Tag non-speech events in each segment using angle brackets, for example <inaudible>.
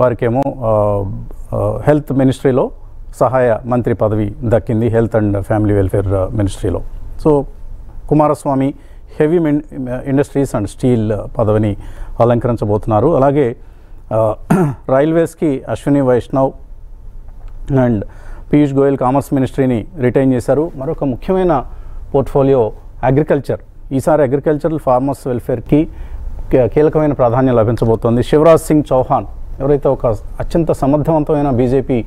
వారికేమో health మినిస్ట్రీలో సహాయ మంత్రి పదవి దక్కింది హెల్త్ అండ్ ఫ్యామిలీ వెల్ఫేర్ మినిస్ట్రీలో. సో కుమారస్వామి హెవీ మిన్ ఇండస్ట్రీస్ అండ్ స్టీల్ పదవిని అలంకరించబోతున్నారు. అలాగే రైల్వేస్కి అశ్విని వైష్ణవ్ అండ్ పీయూష్ గోయల్ కామర్స్ మినిస్ట్రీని రిటైన్ చేశారు. మరొక ముఖ్యమైన పోర్ట్ఫోలియో అగ్రికల్చర్. ఈసారి అగ్రికల్చరల్ ఫార్మర్స్ వెల్ఫేర్కి కీలకమైన ప్రాధాన్యం లభించబోతోంది. శివరాజ్ సింగ్ చౌహాన్ ఎవరైతే ఒక అత్యంత సమర్థవంతమైన బీజేపీ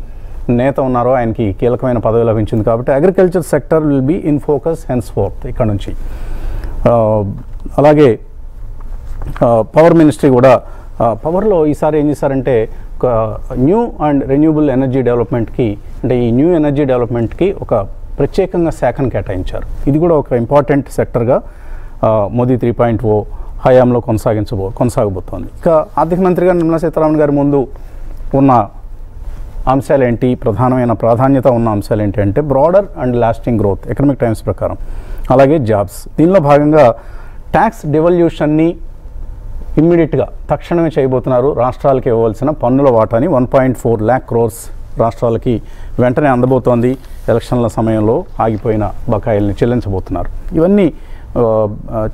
నేత ఉన్నారో ఆయనకి కీలకమైన పదవి లభించింది కాబట్టి agriculture sector will be in focus henceforth ఇక్కడ నుంచి. అలాగే పవర్ మినిస్ట్రీ కూడా పవర్లో ఈసారి ఏం చేశారంటే ఒక న్యూ అండ్ రెన్యూబుల్ ఎనర్జీ డెవలప్మెంట్కి అంటే ఈ న్యూ ఎనర్జీ డెవలప్మెంట్కి ఒక ప్రత్యేకంగా శాఖను కేటాయించారు. ఇది కూడా ఒక ఇంపార్టెంట్ సెక్టర్గా మోదీ త్రీ పాయింట్ ఓ హయాంలో కొనసాగించబో కొనసాగబోతోంది. ఇక ఆర్థిక మంత్రిగా నిర్మలా సీతారామన్ గారి ముందు ఉన్న అంశాలు ఏంటి? ప్రధానమైన ప్రాధాన్యత ఉన్న అంశాలు ఏంటి అంటే broader and lasting growth economic times ప్రకారం. అలాగే జాబ్స్ దీనిలో భాగంగా ట్యాక్స్ డివల్యూషన్ని ఇమ్మీడియట్గా తక్షణమే చేయబోతున్నారు. రాష్ట్రాలకి ఇవ్వవలసిన పన్నుల వాటాని one point four lakh crores రాష్ట్రాలకి వెంటనే అందబోతోంది. ఎలక్షన్ల సమయంలో ఆగిపోయిన బకాయిల్ని చెల్లించబోతున్నారు. ఇవన్నీ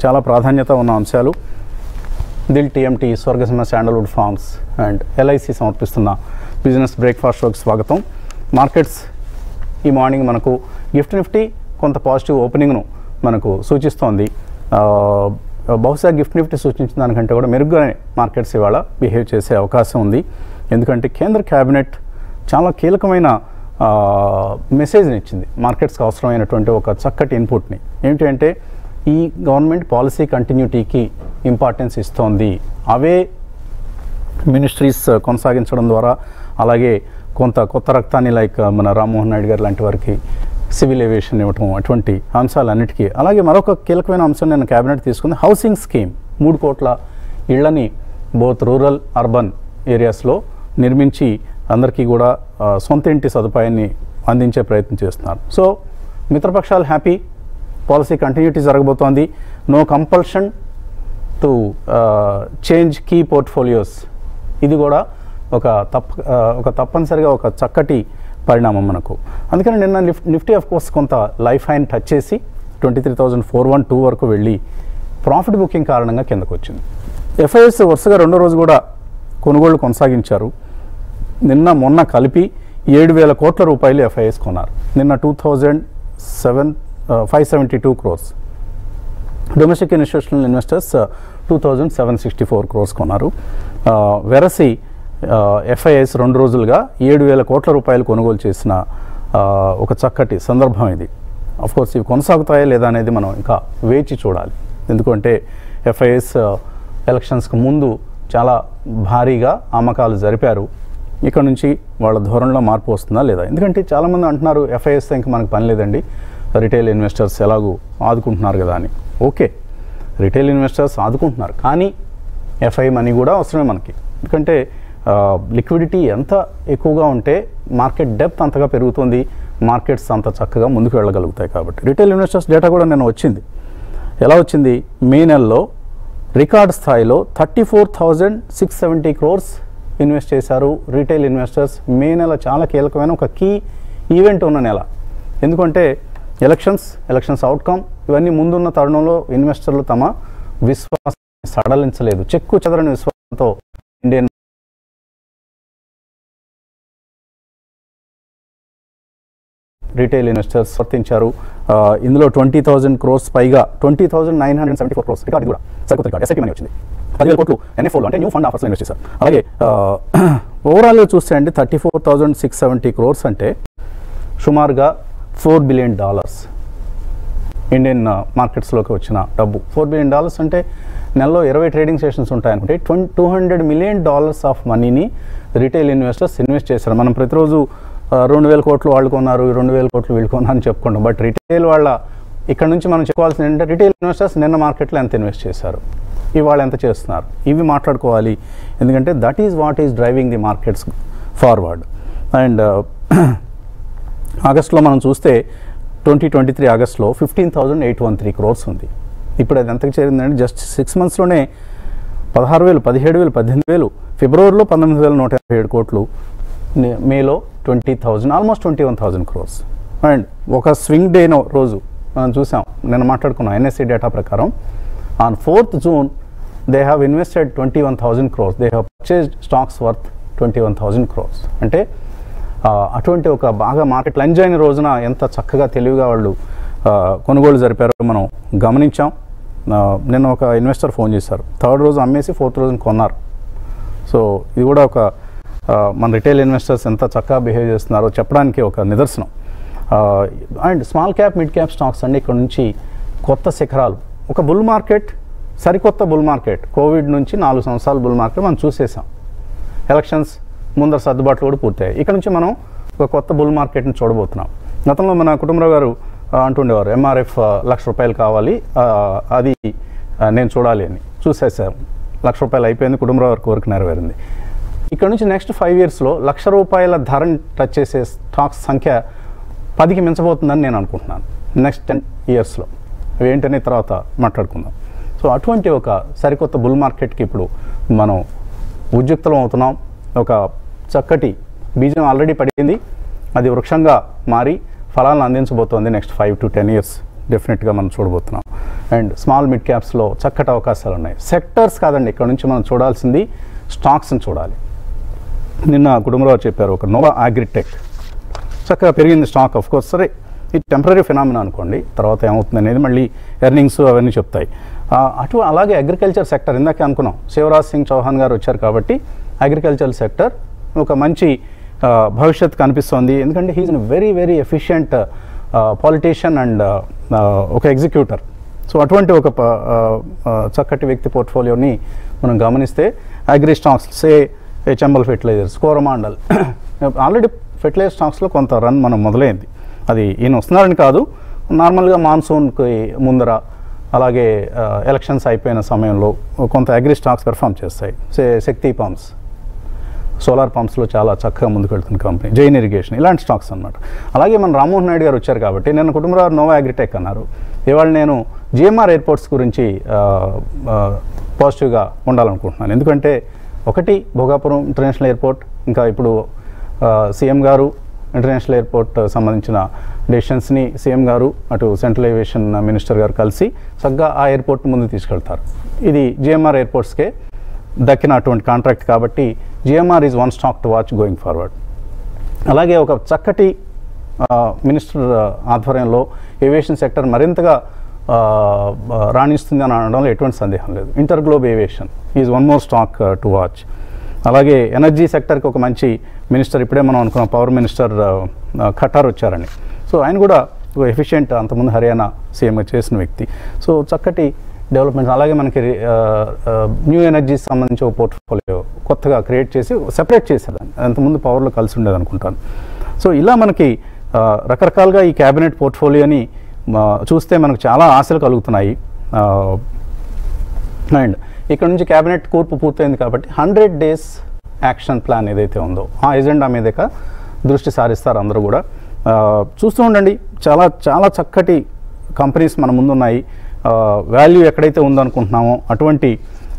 చాలా ప్రాధాన్యత ఉన్న అంశాలు. Dil TMT Swargaseema sandalwood farms and LIC సమర్పిస్తున్న బిజినెస్ బ్రేక్ఫాస్ట్ షోకి స్వాగతం. మార్కెట్స్ ఈ మార్నింగ్ మనకు గిఫ్ట్ నిఫ్టీ కొంత పాజిటివ్ ఓపెనింగ్ను మనకు సూచిస్తోంది. బహుశా గిఫ్ట్ నిఫ్టీ సూచించిన దానికంటే కూడా మెరుగ్గానే మార్కెట్స్ ఇవాళ బిహేవ్ చేసే అవకాశం ఉంది. ఎందుకంటే కేంద్ర క్యాబినెట్ చాలా కీలకమైన మెసేజ్ని ఇచ్చింది. మార్కెట్స్కి అవసరమైనటువంటి ఒక చక్కటి ఇన్పుట్ని. ఏంటంటే అంటే ఈ గవర్నమెంట్ పాలసీ కంటిన్యూటీకి ఇంపార్టెన్స్ ఇస్తోంది. అవే మినిస్ట్రీస్ కొనసాగించడం ద్వారా అలాగే కొంత కొత్త రక్తాన్ని లైక్ మన రామ్మోహన్ నాయుడు గారు లాంటి వారికి సివిల్ ఏవియేషన్ ఇవ్వటం అటువంటి అంశాలన్నిటికీ అలాగే మరొక కీలకమైన అంశం నేను క్యాబినెట్ తీసుకుంది హౌసింగ్ స్కీమ్. మూడు కోట్ల ఇళ్ళని బోత్ రూరల్ అర్బన్ ఏరియాస్లో నిర్మించి అందరికీ కూడా సొంత ఇంటి సదుపాయాన్ని అందించే ప్రయత్నం చేస్తున్నారు. సో మిత్రపక్షాలు హ్యాపీ. పాలసీ కంటిన్యూటీ జరగబోతోంది. No compulsion to change key portfolios ఇది కూడా ఒక తప్ప uh, ఒక తప్పనిసరిగా ఒక చక్కటి పరిణామం మనకు. అందుకని నిన్న నిఫ్ నిఫ్టీ ఆఫ్ కోర్స్ కొంత లైఫ్ హైన్ టచ్ చేసి twenty three thousand four one two వరకు వెళ్ళి ప్రాఫిట్ బుకింగ్ కారణంగా కిందకు వచ్చింది. ఎఫ్ఐఎస్ వరుసగా రెండో రోజు కూడా కొనుగోళ్ళు కొనసాగించారు. నిన్న మొన్న కలిపి ఏడు వేల కోట్ల రూపాయలు ఎఫ్ఐఎస్ కొన్నారు. నిన్న two thousand seven five seventy two crores domestic institutional investors two thousand seven sixty four crores కొన్నారు. Uh, వెరసి uh, ఎఫ్ఐఎస్ రెండు రోజులుగా ఏడు వేల కోట్ల రూపాయలు కొనుగోలు చేసిన uh, ఒక చక్కటి సందర్భం ఇది. కోర్స్ ఇవి కొనసాగుతాయా లేదా అనేది మనం ఇంకా వేచి చూడాలి. ఎందుకంటే ఎఫ్ఐఎస్ ఎలక్షన్స్కి ముందు చాలా భారీగా అమ్మకాలు జరిపారు. ఇక్కడ నుంచి వాళ్ళ ధోరణిలో మార్పు వస్తుందా లేదా? ఎందుకంటే చాలామంది అంటున్నారు ఎఫ్ఐఎస్తో ఇంకా మనకు పని లేదండి. రిటైల్ ఇన్వెస్టర్స్ ఎలాగూ ఆదుకుంటున్నారు కదా అని. ఓకే రిటైల్ ఇన్వెస్టర్స్ ఆదుకుంటున్నారు కానీ ఎఫ్ఐ మనీ కూడా అవసరమే మనకి. ఎందుకంటే లిక్విడిటీ ఎంత ఎక్కువగా ఉంటే మార్కెట్ డెప్త్ అంతగా పెరుగుతుంది మార్కెట్స్ అంత చక్కగా ముందుకు వెళ్ళగలుగుతాయి కాబట్టి. రిటైల్ ఇన్వెస్టర్స్ డేటా కూడా నేను వచ్చింది. ఎలా వచ్చింది? మే నెలలో రికార్డ్ స్థాయిలో thirty four thousand six seventy crores invest చేశారు రీటైల్ ఇన్వెస్టర్స్. మే నెల చాలా కీలకమైన ఒక కీ ఈవెంట్ ఉన్న నెల. ఎందుకంటే ఎలక్షన్స్ ఎలక్షన్స్ అవుట్కమ్ ఇవన్నీ ముందున్న తరుణంలో ఇన్వెస్టర్లు తమ విశ్వాసాన్ని సడలించలేదు. చెక్కు చెదరని విశ్వాసంతో ఇండియన్ రీటైల్ ఇన్వెస్టర్స్ వర్తించారు ఇందులో ట్వంటీ థౌసండ్ క్రోర్స్ పైగా twenty thousand nine hundred seventy four crores record కూడా సరికొత్త రికార్డ్. ఎస్ఐపి మనీ వచ్చింది. పదివేల కోట్లు ఎన్ఎఫ్ఓలో అంటే న్యూ ఫండ్ ఆఫర్స్లో ఇన్వెస్ట్ చేశారు. అలాగే ఓవరాల్గా <clears throat> చూస్తే అండి thirty four thousand six seventy crores అంటే సుమారుగా ఫోర్ బిలియన్ డాలర్స్ ఇండియన్ మార్కెట్స్లోకి వచ్చిన డబ్బు. ఫోర్ బిలియన్ డాలర్స్ అంటే నెలలో ఇరవై trading sessions ఉంటాయనుకుంటే twenty two hundred million dollars of మనీని రిటైల్ ఇన్వెస్టర్స్ ఇన్వెస్ట్ చేశారు. మనం ప్రతిరోజు రెండు వేల కోట్లు వాళ్ళు కొన్నారు రెండు వేల కోట్లు వీళ్ళు కొన్నారు అని చెప్పుకుంటాం. బట్ రిటైల్ వాళ్ళ ఇక్కడ నుంచి మనం చెప్పుకోవాల్సింది ఏంటంటే రిటైల్ ఇన్వెస్టర్స్ నిన్న మార్కెట్లో ఎంత ఇన్వెస్ట్ చేశారు? ఇవాళ ఎంత చేస్తున్నారు? ఇవి మాట్లాడుకోవాలి. ఎందుకంటే that is what is driving the markets forward. And ఆగస్ట్లో మనం చూస్తే ట్వంటీ ట్వంటీ త్రీ ఆగస్ట్లో fifteen thousand eight one three crores ఉంది. ఇప్పుడు అది ఎంతకు చేరిందంటే జస్ట్ సిక్స్ మంత్స్లోనే పదహారు వేలు పదిహేడు వేలు పద్దెనిమిది వేలు ఫిబ్రవరిలో పంతొమ్మిది వేల నూట యాభై ఏడు కోట్లు మేలో twenty thousand almost twenty one thousand crores. And ఒక స్వింగ్ డే రోజు మనం చూసాం. నేను మాట్లాడుకున్నాం ఎన్ఎస్సి డేటా ప్రకారం. On fourth June they have invested twenty one thousand crores they have purchased stocks worth twenty one thousand crores అంటే అటువంటి ఒక బాగా మార్కెట్ లంజ్ అయిన రోజున ఎంత చక్కగా తెలివిగా వాళ్ళు కొనుగోలు జరిపారో మనం గమనించాం. నిన్న ఒక ఇన్వెస్టర్ ఫోన్ చేశారు. థర్డ్ రోజు అమ్మేసి ఫోర్త్ రోజున కొన్నారు. సో ఇది కూడా ఒక మన రిటైల్ ఇన్వెస్టర్స్ ఎంత చక్కగా బిహేవ్ చేస్తున్నారో చెప్పడానికి ఒక నిదర్శనం. And small cap mid cap stocks అండి ఇక్కడ నుంచి కొత్త శిఖరాలు. ఒక బుల్ మార్కెట్ సరికొత్త బుల్ మార్కెట్. కోవిడ్ నుంచి నాలుగు సంవత్సరాలు బుల్ మార్కెట్ మనం చూసేసాం. ఎలక్షన్స్ ముందర సర్దుబాట్లు కూడా పూర్తయ్యాయి. ఇక్కడ నుంచి మనం ఒక కొత్త బుల్ మార్కెట్ని చూడబోతున్నాం. గతంలో మన కుటుంబరావు గారు అంటుండేవారు ఎంఆర్ఎఫ్ లక్ష రూపాయలు కావాలి అది నేను చూడాలి అని చూసేసాం లక్ష రూపాయలు అయిపోయింది కుటుంబరావు గారి కోరిక నెరవేరింది. ఇక్కడ నుంచి నెక్స్ట్ ఫైవ్ ఇయర్స్లో లక్ష రూపాయల ధరని టచ్ చేసే స్టాక్స్ సంఖ్య పదికి మించబోతుందని నేను అనుకుంటున్నాను నెక్స్ట్ టెన్ ఇయర్స్లో అవి ఏంటనే తర్వాత మాట్లాడుకుందాం. సో అటువంటి ఒక సరికొత్త బుల్ మార్కెట్కి ఇప్పుడు మనం ఉద్యుక్తులం అవుతున్నాం. ఒక చక్కటి బీజం ఆల్రెడీ పడింది అది వృక్షంగా మారి ఫలాలను అందించబోతోంది next five to ten years డెఫినెట్గా మనం చూడబోతున్నాం. అండ్ స్మాల్ మిడ్ క్యాప్స్లో చక్కటి అవకాశాలు ఉన్నాయి. సెక్టర్స్ కాదండి ఇక్కడ నుంచి మనం చూడాల్సింది స్టాక్స్ని చూడాలి. నిన్న కుటుంబరావు చెప్పారు ఒక నోవా అగ్రిటెక్ చక్కగా పెరిగింది స్టాక్ ఆఫ్ కోర్స్ సరే ఇది టెంపరీ ఫినామినా అనుకోండి తర్వాత ఏమవుతుంది అనేది మళ్ళీ ఎర్నింగ్స్ అవన్నీ చెప్తాయి. అటు అలాగే అగ్రికల్చర్ సెక్టర్ ఇందాకే అనుకున్నాం. శివరాజ్ సింగ్ చౌహాన్ గారు వచ్చారు కాబట్టి అగ్రికల్చర్ సెక్టర్ ఒక మంచి భవిష్యత్ కనిపిస్తోంది. ఎందుకంటే he's very very efficient politician and ఒక ఎగ్జిక్యూటర్ సో అటువంటి ఒక చక్కటి వ్యక్తి పోర్ట్ఫోలియోని మనం గమనిస్తే agri stocks say HML fertilizers Coromandel already fertilizer స్టాక్స్లో కొంత రన్ మనం మొదలైంది. అది ఈయన వస్తున్నారని కాదు. నార్మల్గా మాన్సూన్కి ముందర అలాగే ఎలక్షన్స్ అయిపోయిన సమయంలో కొంత అగ్రి స్టాక్స్ పెర్ఫామ్ చేస్తాయి. సే శక్తి పంప్స్ సోలార్ పంప్స్లో చాలా చక్కగా ముందుకెళ్తున్న కంపెనీ. జైన్ ఇరిగేషన్ ఇలాంటి స్టాక్స్ అన్నమాట. అలాగే మన రామ్మోహన్ నాయుడు గారు వచ్చారు కాబట్టి నేను కుటుంబరావు నోవా అగ్రిటెక్ అన్నారు. ఇవాళ నేను జిఎంఆర్ ఎయిర్పోర్ట్స్ గురించి పాజిటివ్గా ఉండాలనుకుంటున్నాను. ఎందుకంటే ఒకటి భోగాపురం ఇంటర్నేషనల్ ఎయిర్పోర్ట్ ఇంకా ఇప్పుడు సీఎం గారు ఇంటర్నేషనల్ ఎయిర్పోర్ట్ సంబంధించిన డెసిషన్స్ని సీఎం గారు అటు సెంట్రల్ ఏవియేషన్ మినిస్టర్ గారు కలిసి చక్కగా ఆ ఎయిర్పోర్ట్ ముందు తీసుకెళ్తారు. ఇది జిఎంఆర్ ఎయిర్పోర్ట్స్కే దక్కిన అటువంటి కాంట్రాక్ట్ కాబట్టి GMR is one stock to watch going forward. అలాగే ఒక చక్కటి మినిస్టర్ ఆధ్వర్యంలో ఏవియేషన్ సెక్టర్ మరింతగా రాణిస్తుంది అని అనడంలో ఎటువంటి సందేహం లేదు. InterGlobe aviation is one more stock to watch. అలాగే ఎనర్జీ సెక్టర్కి ఒక మంచి మినిస్టర్ ఇప్పుడే మనం అనుకున్నాం పవర్ మినిస్టర్ ఖట్టార్ వచ్చారని. సో ఆయన కూడా ఎఫిషియెంట్ అంతకుముందు హర్యానా సీఎంగా చేసిన వ్యక్తి. సో చక్కటి డెవలప్మెంట్స్ అలాగే మనకి న్యూ ఎనర్జీస్ సంబంధించి ఒక పోర్ట్ఫోలియో కొత్తగా క్రియేట్ చేసి సెపరేట్ చేసేదాన్ని అంతకుముందు పవర్లో కలిసి ఉండేది అనుకుంటాను. సో ఇలా మనకి రకరకాలుగా ఈ క్యాబినెట్ పోర్ట్ఫోలియోని చూస్తే మనకు చాలా ఆశలు కలుగుతున్నాయి. అండ్ ఇక్కడ నుంచి క్యాబినెట్ కూర్పు పూర్తయింది కాబట్టి హండ్రెడ్ డేస్ యాక్షన్ ప్లాన్ ఏదైతే ఉందో ఆ ఎజెండా మీదక దృష్టి సారిస్తారు అందరూ కూడా. చూస్తూ ఉండండి. చాలా చాలా చక్కటి కంపెనీస్ మన ముందున్నాయి. వాల్యూ ఎక్కడైతే ఉందనుకుంటున్నామో అటువంటి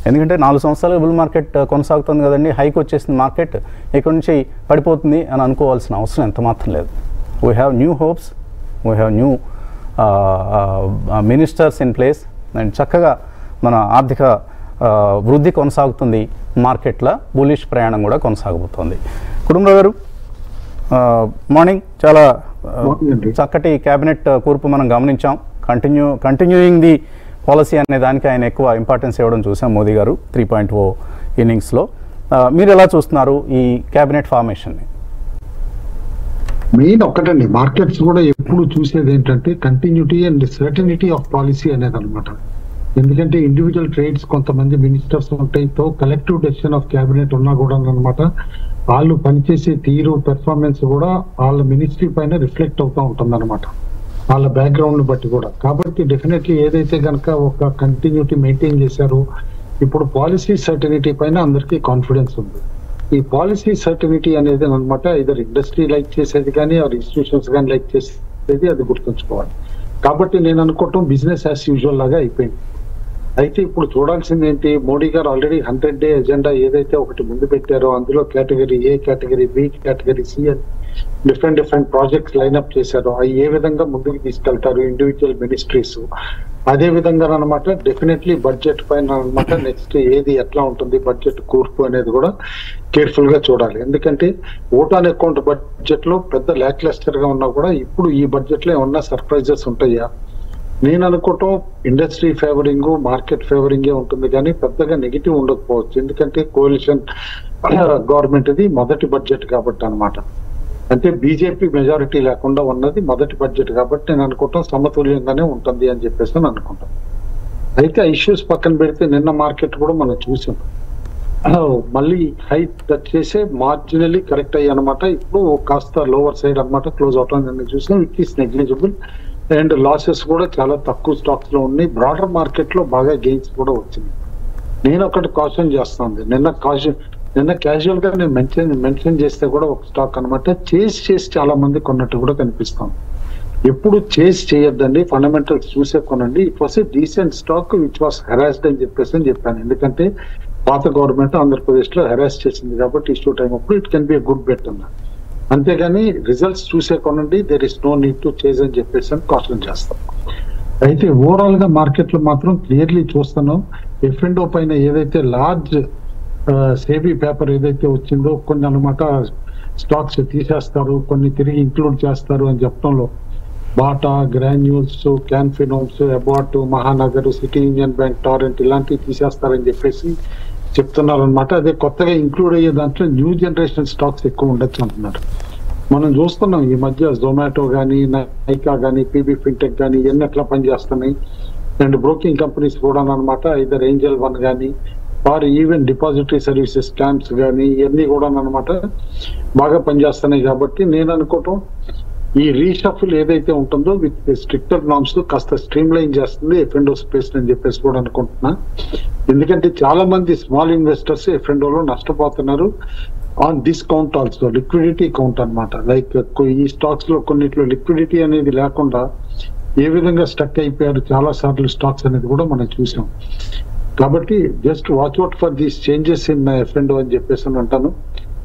ఎందుకంటే నాలుగు సంవత్సరాలు బుల్ మార్కెట్ కొనసాగుతుంది కదండి హైక్ వచ్చేసింది మార్కెట్ ఇక్కడ నుంచి పడిపోతుంది అని అనుకోవాల్సిన అవసరం ఎంత మాత్రం లేదు. We have new hopes we have new ministers in place and చక్కగా మన ఆర్థిక వృద్ధి కొనసాగుతుంది మార్కెట్ల బులిష్ ప్రయాణం కూడా కొనసాగబోతోంది. కుటుంబరావు గారు మార్నింగ్ చాలా. చక్కటి క్యాబినెట్ కూర్పు మనం గమనించాం. కంటిన్యూ కంటిన్యూయింగ్ ది పాలసీ అనే దానికి ఆయన ఎక్కువ ఇంపార్టెన్స్ ఇవ్వడం చూసాం మోదీ గారు త్రీ పాయింట్ ఓ ఇన్నింగ్స్లో మీరు ఎలా చూస్తున్నారు ఈ క్యాబినెట్ ఫార్మేషన్ని మెయిన్ ఒక్కటండి మార్కెట్స్ కూడా ఎప్పుడు చూసేది ఏంటంటే continuity and certainty of policy అనేది అనమాట ఎందుకంటే ఇండివిజువల్ ట్రేడ్స్ కొంతమంది మినిస్టర్స్ ఉంటాయి తో కలెక్టివ్ డెసిషన్ ఆఫ్ క్యాబినెట్ ఉన్నా కూడా అనమాట వాళ్ళు పనిచేసే తీరు పెర్ఫార్మెన్స్ కూడా వాళ్ళ మినిస్ట్రీ పైన రిఫ్లెక్ట్ అవుతూ ఉంటుంది అనమాట వాళ్ళ బ్యాక్గ్రౌండ్ బట్టి కూడా. కాబట్టి డెఫినెట్లీ ఏదైతే కనుక ఒక కంటిన్యూటీ మెయింటైన్ చేశారో ఇప్పుడు పాలసీ సర్టనిటీ పైన అందరికీ కాన్ఫిడెన్స్ ఉంది. ఈ పాలసీ సర్టనిటీ అనేది అనమాట ఇద్దరు ఇండస్ట్రీ లైక్ చేసేది కానీ ఆర్ ఇన్స్టిట్యూషన్స్ కానీ లైక్ చేసేది అది గుర్తుంచుకోవాలి. కాబట్టి నేను అనుకోవటం బిజినెస్ యాజ్ యూజువల్ లాగా అయిపోయింది. అయితే ఇప్పుడు చూడాల్సింది ఏంటి? మోడీ గారు ఆల్రెడీ హండ్రెడ్ డే ఎజెండా ఏదైతే ఒకటి ముందు పెట్టారో అందులో category A category B category C అని డిఫరెంట్ డిఫరెంట్ ప్రాజెక్ట్స్ లైన్అప్ చేశారు. అవి ఏ విధంగా ముందుకు తీసుకెళ్తారు? ఇండివిజువల్ మినిస్ట్రీస్ అదే విధంగా అనమాట డెఫినెట్లీ బడ్జెట్ పైన అనమాట నెక్స్ట్ ఏది ఎట్లా ఉంటుంది బడ్జెట్ కూర్పు అనేది కూడా కేర్ఫుల్గా చూడాలి. ఎందుకంటే ఓటాన్ అకౌంట్ బడ్జెట్లో పెద్ద ల్యాక్గా ఉన్నా కూడా ఇప్పుడు ఈ బడ్జెట్లో ఏమన్నా సర్ప్రైజెస్ ఉంటాయా? నేను అనుకోవటం ఇండస్ట్రీ ఫేవరింగ్ మార్కెట్ ఫేవరింగే ఉంటుంది కానీ పెద్దగా నెగిటివ్ ఉండకపోవచ్చు. ఎందుకంటే కోలిషన్ గవర్నమెంట్ ఇది మొదటి బడ్జెట్ కాబట్టి అనమాట అంటే బీజేపీ మెజారిటీ లేకుండా ఉన్నది మొదటి బడ్జెట్ కాబట్టి నేను అనుకుంటాం సమతుల్యంగానే ఉంటుంది అని చెప్పేసి నేను అనుకుంటాను అయితే ఇష్యూస్ పక్కన పెడితే నిన్న మార్కెట్ కూడా మనం చూసాం. మళ్ళీ హై టచ్ చేసే మార్జినలీ కరెక్ట్ అయ్యి అనమాట ఇప్పుడు కాస్త లోవర్ సైడ్ అన్నమాట క్లోజ్ అవటం నిన్న చూసాం. It is negligible and losses కూడా చాలా తక్కువ స్టాక్స్లో ఉన్నాయి. బ్రాడర్ మార్కెట్లో బాగా గెయిన్స్ కూడా వచ్చింది. నేను ఒకటి కాషన్ చేస్తాను. నిన్న కాషన్ నిన్న క్యాజువల్గా నేను మెన్షన్ మెన్షన్ చేస్తే కూడా ఒక స్టాక్ అనమాట చేసి చేసి చాలా మంది కొన్నట్టు కూడా కనిపిస్తాం. ఎప్పుడు చేసి చేయొద్దండి. ఫండమెంటల్స్ చూసే కొనండి. It was a decent stock which was harassed అని చెప్పేసి అని చెప్పాను. ఎందుకంటే పాత గవర్నమెంట్ ఆంధ్రప్రదేశ్లో హెరాస్ చేసింది కాబట్టి ఇష్యూ టైం అప్పుడు it can be a good bet అన్న. అంతేగాని రిజల్ట్స్ చూసే కొనండి. There is no need to chase అని చెప్పేసి అని కాషన్ చేస్తాం. అయితే ఓవరాల్గా మార్కెట్లో మాత్రం క్లియర్లీ చూస్తాను ఎఫ్ అండ్ పైన ఏదైతే లార్జ్ సేబీ పేపర్ ఏదైతే వచ్చిందో కొన్ని అనమాట స్టాక్స్ తీసేస్తారు కొన్ని తిరిగి ఇంక్లూడ్ చేస్తారు అని చెప్పడంలో. Bata Granules Can Fin Homes Abbott Mahanagar city union bank Torrent ఇలాంటివి తీసేస్తారని చెప్పేసి చెప్తున్నారు అనమాట అదే కొత్తగా ఇంక్లూడ్ అయ్యే దాంట్లో న్యూ జనరేషన్ స్టాక్స్ ఎక్కువ ఉండొచ్చు అంటున్నారు. మనం చూస్తున్నాం ఈ మధ్య జొమాటో కానీ నైకా కానీ పీబీ ఫిన్టెక్ కానీ ఇవన్నీ ఎట్లా పనిచేస్తున్నాయి? అండ్ బ్రోకింగ్ కంపెనీస్ కూడా అనమాట ఇద్దరు ఏంజల్ వన్ కానీ or even depository services scams కానీ ఇవన్నీ కూడా అనమాట బాగా పనిచేస్తున్నాయి కాబట్టి నేను అనుకోవటం ఈ రీషఫుల్ ఏదైతే ఉంటుందో విత్ స్ట్రిక్టర్ నామ్స్ కాస్త స్ట్రీమ్ లైన్ చేస్తుంది ఎఫ్ఎండో స్పేస్ అని చెప్పేసి కూడా అనుకుంటున్నా. ఎందుకంటే చాలా మంది స్మాల్ ఇన్వెస్టర్స్ ఎఫ్ఎండోలో నష్టపోతున్నారు. On this count also liquidity count అన్నమాట. లైక్ ఈ స్టాక్స్లో కొన్నిట్లో లిక్విడిటీ అనేది లేకుండా ఏ విధంగా స్టక్ అయిపోయారు చాలా సార్లు స్టాక్స్ అనేది కూడా మనం చూసాం. కాబట్టి just watch out for these changes in F and O అని చెప్పేసి అని అంటాను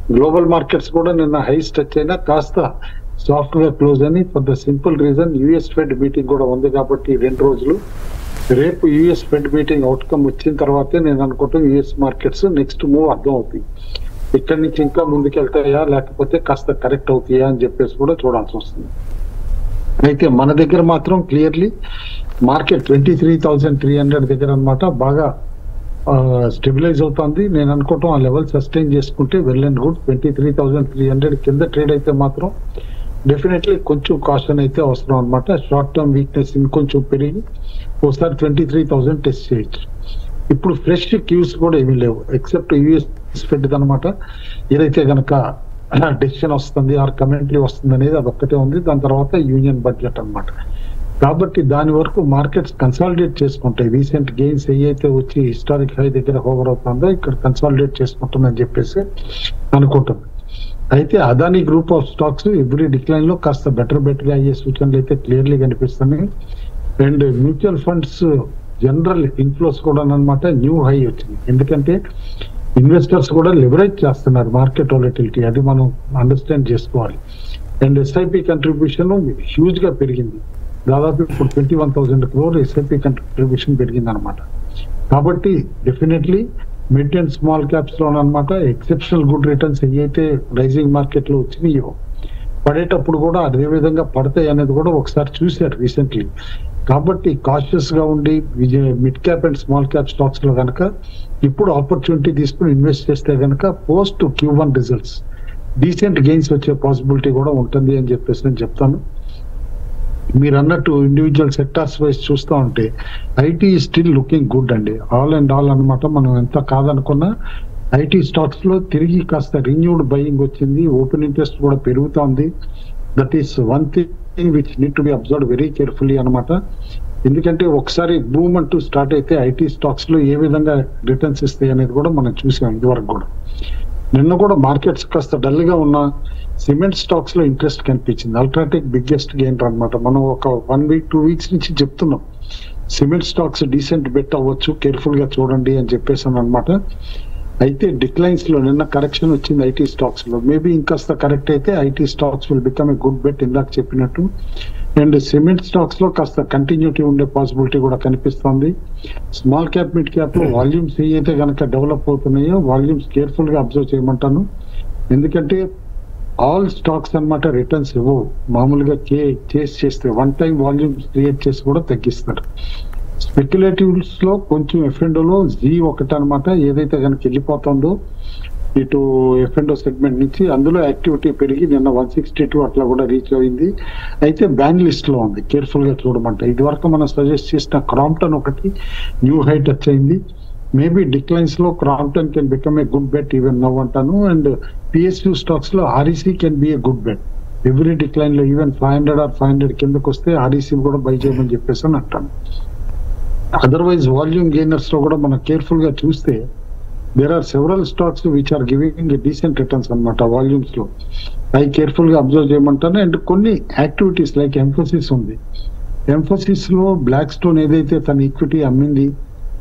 గ్లోబల్ మార్కెట్స్ కూడా నిన్న హైస్ టచ్ అయినా కాస్త సాఫ్ట్వేర్ క్లోజ్ అని for the simple reason US Fed meeting కూడా ఉంది కాబట్టి రెండు రోజులు రేపు యుఎస్ ఫెడ్ మీటింగ్ అవుట్కమ్ వచ్చిన తర్వాతే నేను అనుకుంటాను యుఎస్ మార్కెట్స్ నెక్స్ట్ మూవ్ అర్థం అవుతాయి ఇక్కడి నుంచి ఇంకా ముందుకెళ్తాయా లేకపోతే కాస్త కరెక్ట్ అవుతాయా అని చెప్పేసి కూడా చూడాల్సి వస్తుంది. అయితే మన దగ్గర మాత్రం clearly market twenty three thousand three hundred దగ్గర అనమాట బాగా స్టెబిలైజ్ అవుతుంది. నేను అనుకోవటం ఆ లెవెల్ సస్టైన్ చేసుకుంటే well and good twenty three thousand three hundred కింద ట్రేడ్ అయితే మాత్రం డెఫినెట్లీ కొంచెం కాషన్ అయితే అవసరం అనమాట షార్ట్ టర్మ్ వీక్నెస్ ఇంకొంచెం పెరిగి ఒకసారి ట్వంటీ త్రీ థౌసండ్ టెస్ట్ చేయొచ్చు. ఇప్పుడు ఫ్రెష్ క్యూస్ కూడా ఏమీ లేవు ఎక్సెప్ట్ యూఎస్ ఫెడ్ అనమాట ఏదైతే కనుక డెసిషన్ <clears throat> వస్తుంది ఆర్ కమెంటరీ వస్తుంది అనేది అది ఒక్కటే ఉంది. దాని తర్వాత యూనియన్ బడ్జెట్ అనమాట కాబట్టి దాని వరకు మార్కెట్స్ కన్సాలిడేట్ చేసుకుంటాయి. రీసెంట్ గెయిన్స్ ఏవైతే వచ్చి హిస్టారిక్ హై దగ్గర హోవర్ అవుతుందో ఇక్కడ కన్సాలిడేట్ చేసుకుంటుందని చెప్పేసి అనుకుంటుంది అయితే Adani group of stocks every డిక్లైన్లో కాస్త బెటర్ బెటర్ అయ్యే సూచనలు అయితే క్లియర్లీ కనిపిస్తున్నాయి. And mutual funds general inflows కూడా అనమాట న్యూ హై వచ్చింది. ఎందుకంటే ఇన్వెస్టర్స్ కూడా లివరేజ్ చేస్తున్నారు మార్కెట్ వాలిటిలిటీ అది మనం అండర్స్టాండ్ చేసుకోవాలి. అండ్ ఎస్ఐపి కంట్రిబ్యూషన్ హ్యూజ్గా పెరిగింది. దాదాపు ఇప్పుడు twenty one thousand crore SIP contribution పెరిగింది అనమాట కాబట్టి డెఫినెట్లీ మిడ్ అండ్ స్మాల్ క్యాప్స్లో అనమాట ఎక్సెప్షనల్ గుడ్ రిటర్న్స్ ఏవైతే రైజింగ్ మార్కెట్లో వచ్చినాయో పడేటప్పుడు కూడా అదే విధంగా పడతాయి అనేది కూడా ఒకసారి చూశారు రీసెంట్లీ కాబట్టి కాషియస్గా ఉండి mid cap and small cap స్టాక్స్లో కనుక ఇప్పుడు ఆపర్చునిటీ తీసుకుని ఇన్వెస్ట్ చేస్తే కనుక post Q one results decent gains వచ్చే పాసిబిలిటీ కూడా ఉంటుంది అని చెప్పేసి నేను చెప్తాను. మీరు అన్నట్టు ఇండివిజువల్ సెక్టార్స్ వైజ్ చూస్తూ ఉంటే ఐటీ స్టిల్ లుకింగ్ గుడ్ అండి. ఆల్ అండ్ ఆల్ అన్నమాట మనం ఎంత కాదనుకున్నా ఐటీ స్టాక్స్లో తిరిగి కాస్త రిన్యూడ్ బయింగ్ వచ్చింది. ఓపెన్ ఇంట్రెస్ట్ కూడా పెరుగుతోంది that is one thing which need to be observe very carefully అనమాట ఎందుకంటే ఒకసారి బూమ్ అంటూ స్టార్ట్ అయితే ఐటీ స్టాక్స్లో ఏ విధంగా రిటర్న్స్ ఇస్తాయి అనేది కూడా మనం చూసాం ఇదివరకు కూడా. నిన్న కూడా మార్కెట్స్ కాస్త డల్గా ఉన్న సిమెంట్ స్టాక్స్లో ఇంట్రెస్ట్ కనిపించింది. అల్ట్రాటెక్ బిగ్గెస్ట్ గెయిన్ అనమాట మనం ఒక వన్ వీక్ టూ వీక్స్ నుంచి చెప్తున్నాం. సిమెంట్ స్టాక్స్ డీసెంట్ బెట్ అవ్వచ్చు కేర్ఫుల్గా చూడండి అని చెప్పేసాను అనమాట అయితే డిక్లైన్స్లో నిన్న కరెక్షన్ వచ్చింది ఐటీ స్టాక్స్లో. మేబీ ఇంకాస్త కరెక్ట్ అయితే IT stocks will become a good bet ఇందాక చెప్పినట్టు. అండ్ సిమెంట్ స్టాక్స్లో కాస్త కంటిన్యూటీ ఉండే పాసిబిలిటీ కూడా కనిపిస్తుంది. స్మాల్ క్యాప్ మిడ్ క్యాప్లో వాల్యూమ్స్ ఏవైతే కనుక డెవలప్ అవుతున్నాయో వాల్యూమ్స్ కేర్ఫుల్గా అబ్జర్వ్ చేయమంటాను. ఎందుకంటే ఆల్ స్టాక్స్ అన్నమాట రిటర్న్స్ ఇవ్వవు. మామూలుగా కే చేసి చేస్తే వన్ టైం వాల్యూమ్స్ క్రియేట్ చేసి కూడా తగ్గిస్తారు. స్పెక్యులేటివ్స్లో కొంచెం ఎఫ్ఎండోలో జీ ఒకటి అనమాట ఏదైతే కనుక వెళ్ళిపోతుందో ఇటు ఎఫ్ఎండో సెగ్మెంట్ నుంచి అందులో యాక్టివిటీ పెరిగి నిన్న వన్ సిక్స్టీ టూ అట్లా కూడా రీచ్ అయింది. అయితే బ్యాన్ లిస్ట్లో ఉంది. కేర్ఫుల్గా చూడమంట. ఇది వరకు మనం సజెస్ట్ చేసిన క్రాంప్టన్ ఒకటి న్యూ హైట్ వచ్చింది maybe డిక్లైన్స్లో Crompton can become a good bet even now అంటాను. అండ్ పిఎస్యూ స్టాక్స్లో REC can be a good bet every డిక్లైన్లో even five hundred or five hundred కిందకు వస్తే ఆర్ఈసీ కూడా బై చేయమని చెప్పేసి అని అంటాను. అదర్వైజ్ వాల్యూమ్ గెయినర్స్లో కూడా మనం కేర్ఫుల్గా చూస్తే there are several stocks which are giving decent returns అనమాట వాల్యూమ్స్లో. అవి కేర్ఫుల్గా అబ్జర్వ్ చేయమంటాను. అండ్ కొన్ని యాక్టివిటీస్ లైక్ ఎంఫోసిస్ ఉంది. ఎంఫోసిస్లో బ్లాక్ స్టోన్ ఏదైతే తన ఈక్విటీ అమ్మింది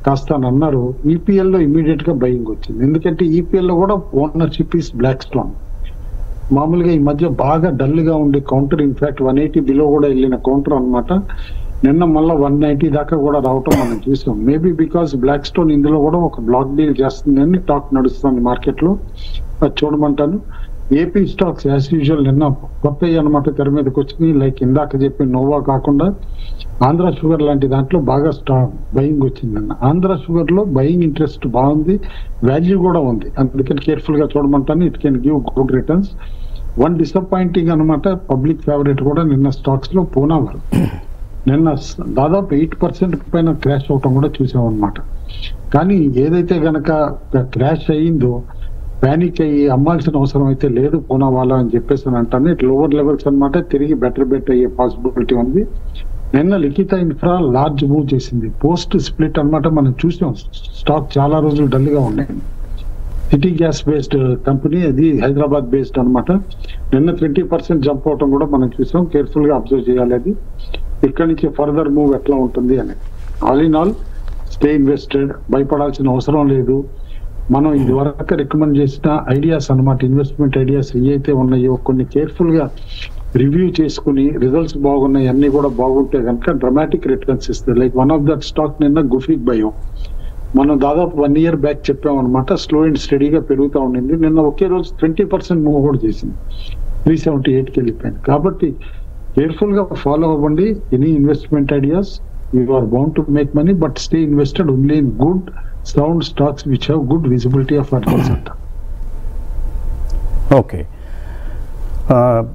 కాస్త అని అన్నారు ఈపీఎల్లో ఇమీడియట్గా బయింగ్ వచ్చింది. ఎందుకంటే ఈపీఎల్లో కూడా ఓనర్షిప్ ఈస్ బ్లాక్ స్టోన్ మామూలుగా ఈ మధ్య బాగా డల్గా ఉండే counter in fact one eighty below కూడా వెళ్ళిన కౌంటర్ అనమాట నిన్న మళ్ళీ వన్ నైన్టీ దాకా కూడా రావటం మనం చూసాం. మేబీ బికాస్ బ్లాక్ స్టోన్ ఇందులో కూడా ఒక బ్లాక్ డీల్ చేస్తుందని టాక్ నడుస్తుంది మార్కెట్లో. అది చూడమంటాను. ఏపీ స్టాక్స్ యాజ్ యూజువల్ నిన్న కొత్త అనమాట తెర మీదకి వచ్చినాయి. లైక్ ఇందాక చెప్పిన నోవా కాకుండా ఆంధ్ర షుగర్ లాంటి దాంట్లో బాగా స్టాక్ బయింగ్ వచ్చింది నిన్న. ఆంధ్ర షుగర్లో బయింగ్ ఇంట్రెస్ట్ బాగుంది. వాల్యూ కూడా ఉంది. అందుకని కేర్ఫుల్గా చూడమంటాను. It can give good returns one disappointing అనమాట పబ్లిక్ ఫేవరెట్ కూడా నిన్న స్టాక్స్లో పూనావర్ నిన్న దాదాపు ఎయిట్ పర్సెంట్ పైన క్రాష్ అవటం కూడా చూసాం అనమాట కానీ ఏదైతే గనక క్రాష్ అయ్యిందో ప్యానిక్ అయ్యి అమ్మాల్సిన అవసరం అయితే లేదు పోనా వాళ్ళ అని చెప్పేసి అని అంటాను. ఇట్ లోవర్ లెవెల్స్ అన్నమాట తిరిగి బెటర్ బెట్ అయ్యే పాసిబిలిటీ ఉంది. నిన్న లిఖిత ఇన్ఫ్రా లార్జ్ మూవ్ చేసింది. పోస్ట్ స్ప్లిట్ అన్నమాట మనం చూసాం. స్టాక్ చాలా రోజులు డల్గా ఉన్నాయి సిటీ గ్యాస్ బేస్డ్ కంపెనీ అది హైదరాబాద్ బేస్డ్ అనమాట నిన్న ట్వంటీ పర్సెంట్ జంప్ అవటం కూడా మనం చూసాం. కేర్ఫుల్గా అబ్జర్వ్ చేయాలి అది. ఇక్కడి నుంచి ఫర్దర్ మూవ్ ఎట్లా ఉంటుంది అని. All in all stay invested భయపడాల్సిన అవసరం లేదు. మనం ఇది వరకు రికమెండ్ చేసిన ఐడియాస్ అన్నమాట ఇన్వెస్ట్మెంట్ ఐడియాస్ ఏవైతే ఉన్నాయో కొన్ని కేర్ఫుల్గా రివ్యూ చేసుకుని రిజల్ట్స్ బాగున్నాయి అన్ని కూడా బాగుంటే కనుక డ్రమాటిక్ రిటర్న్స్ ఇస్తుంది like one of that stock నిన్న గుఫిక్ భయం. మనం దాదాపు వన్ ఇయర్ బ్యాక్ చెప్పాం అనమాట స్లో అండ్ స్టడీగా పెరుగుతూ ఉండింది. నిన్న ఒకే రోజు ట్వంటీ పర్సెంట్ మూవ్ కూడా చేసింది. త్రీ సెవెంటీ ఎయిట్కి వెళ్ళిపోయింది. కాబట్టి కేర్ఫుల్గా ఫాలో అవ్వండి any investment ideas you are bound to make money but stay invested only in good sound stocks which have good visibility of earnings అంట ఓకే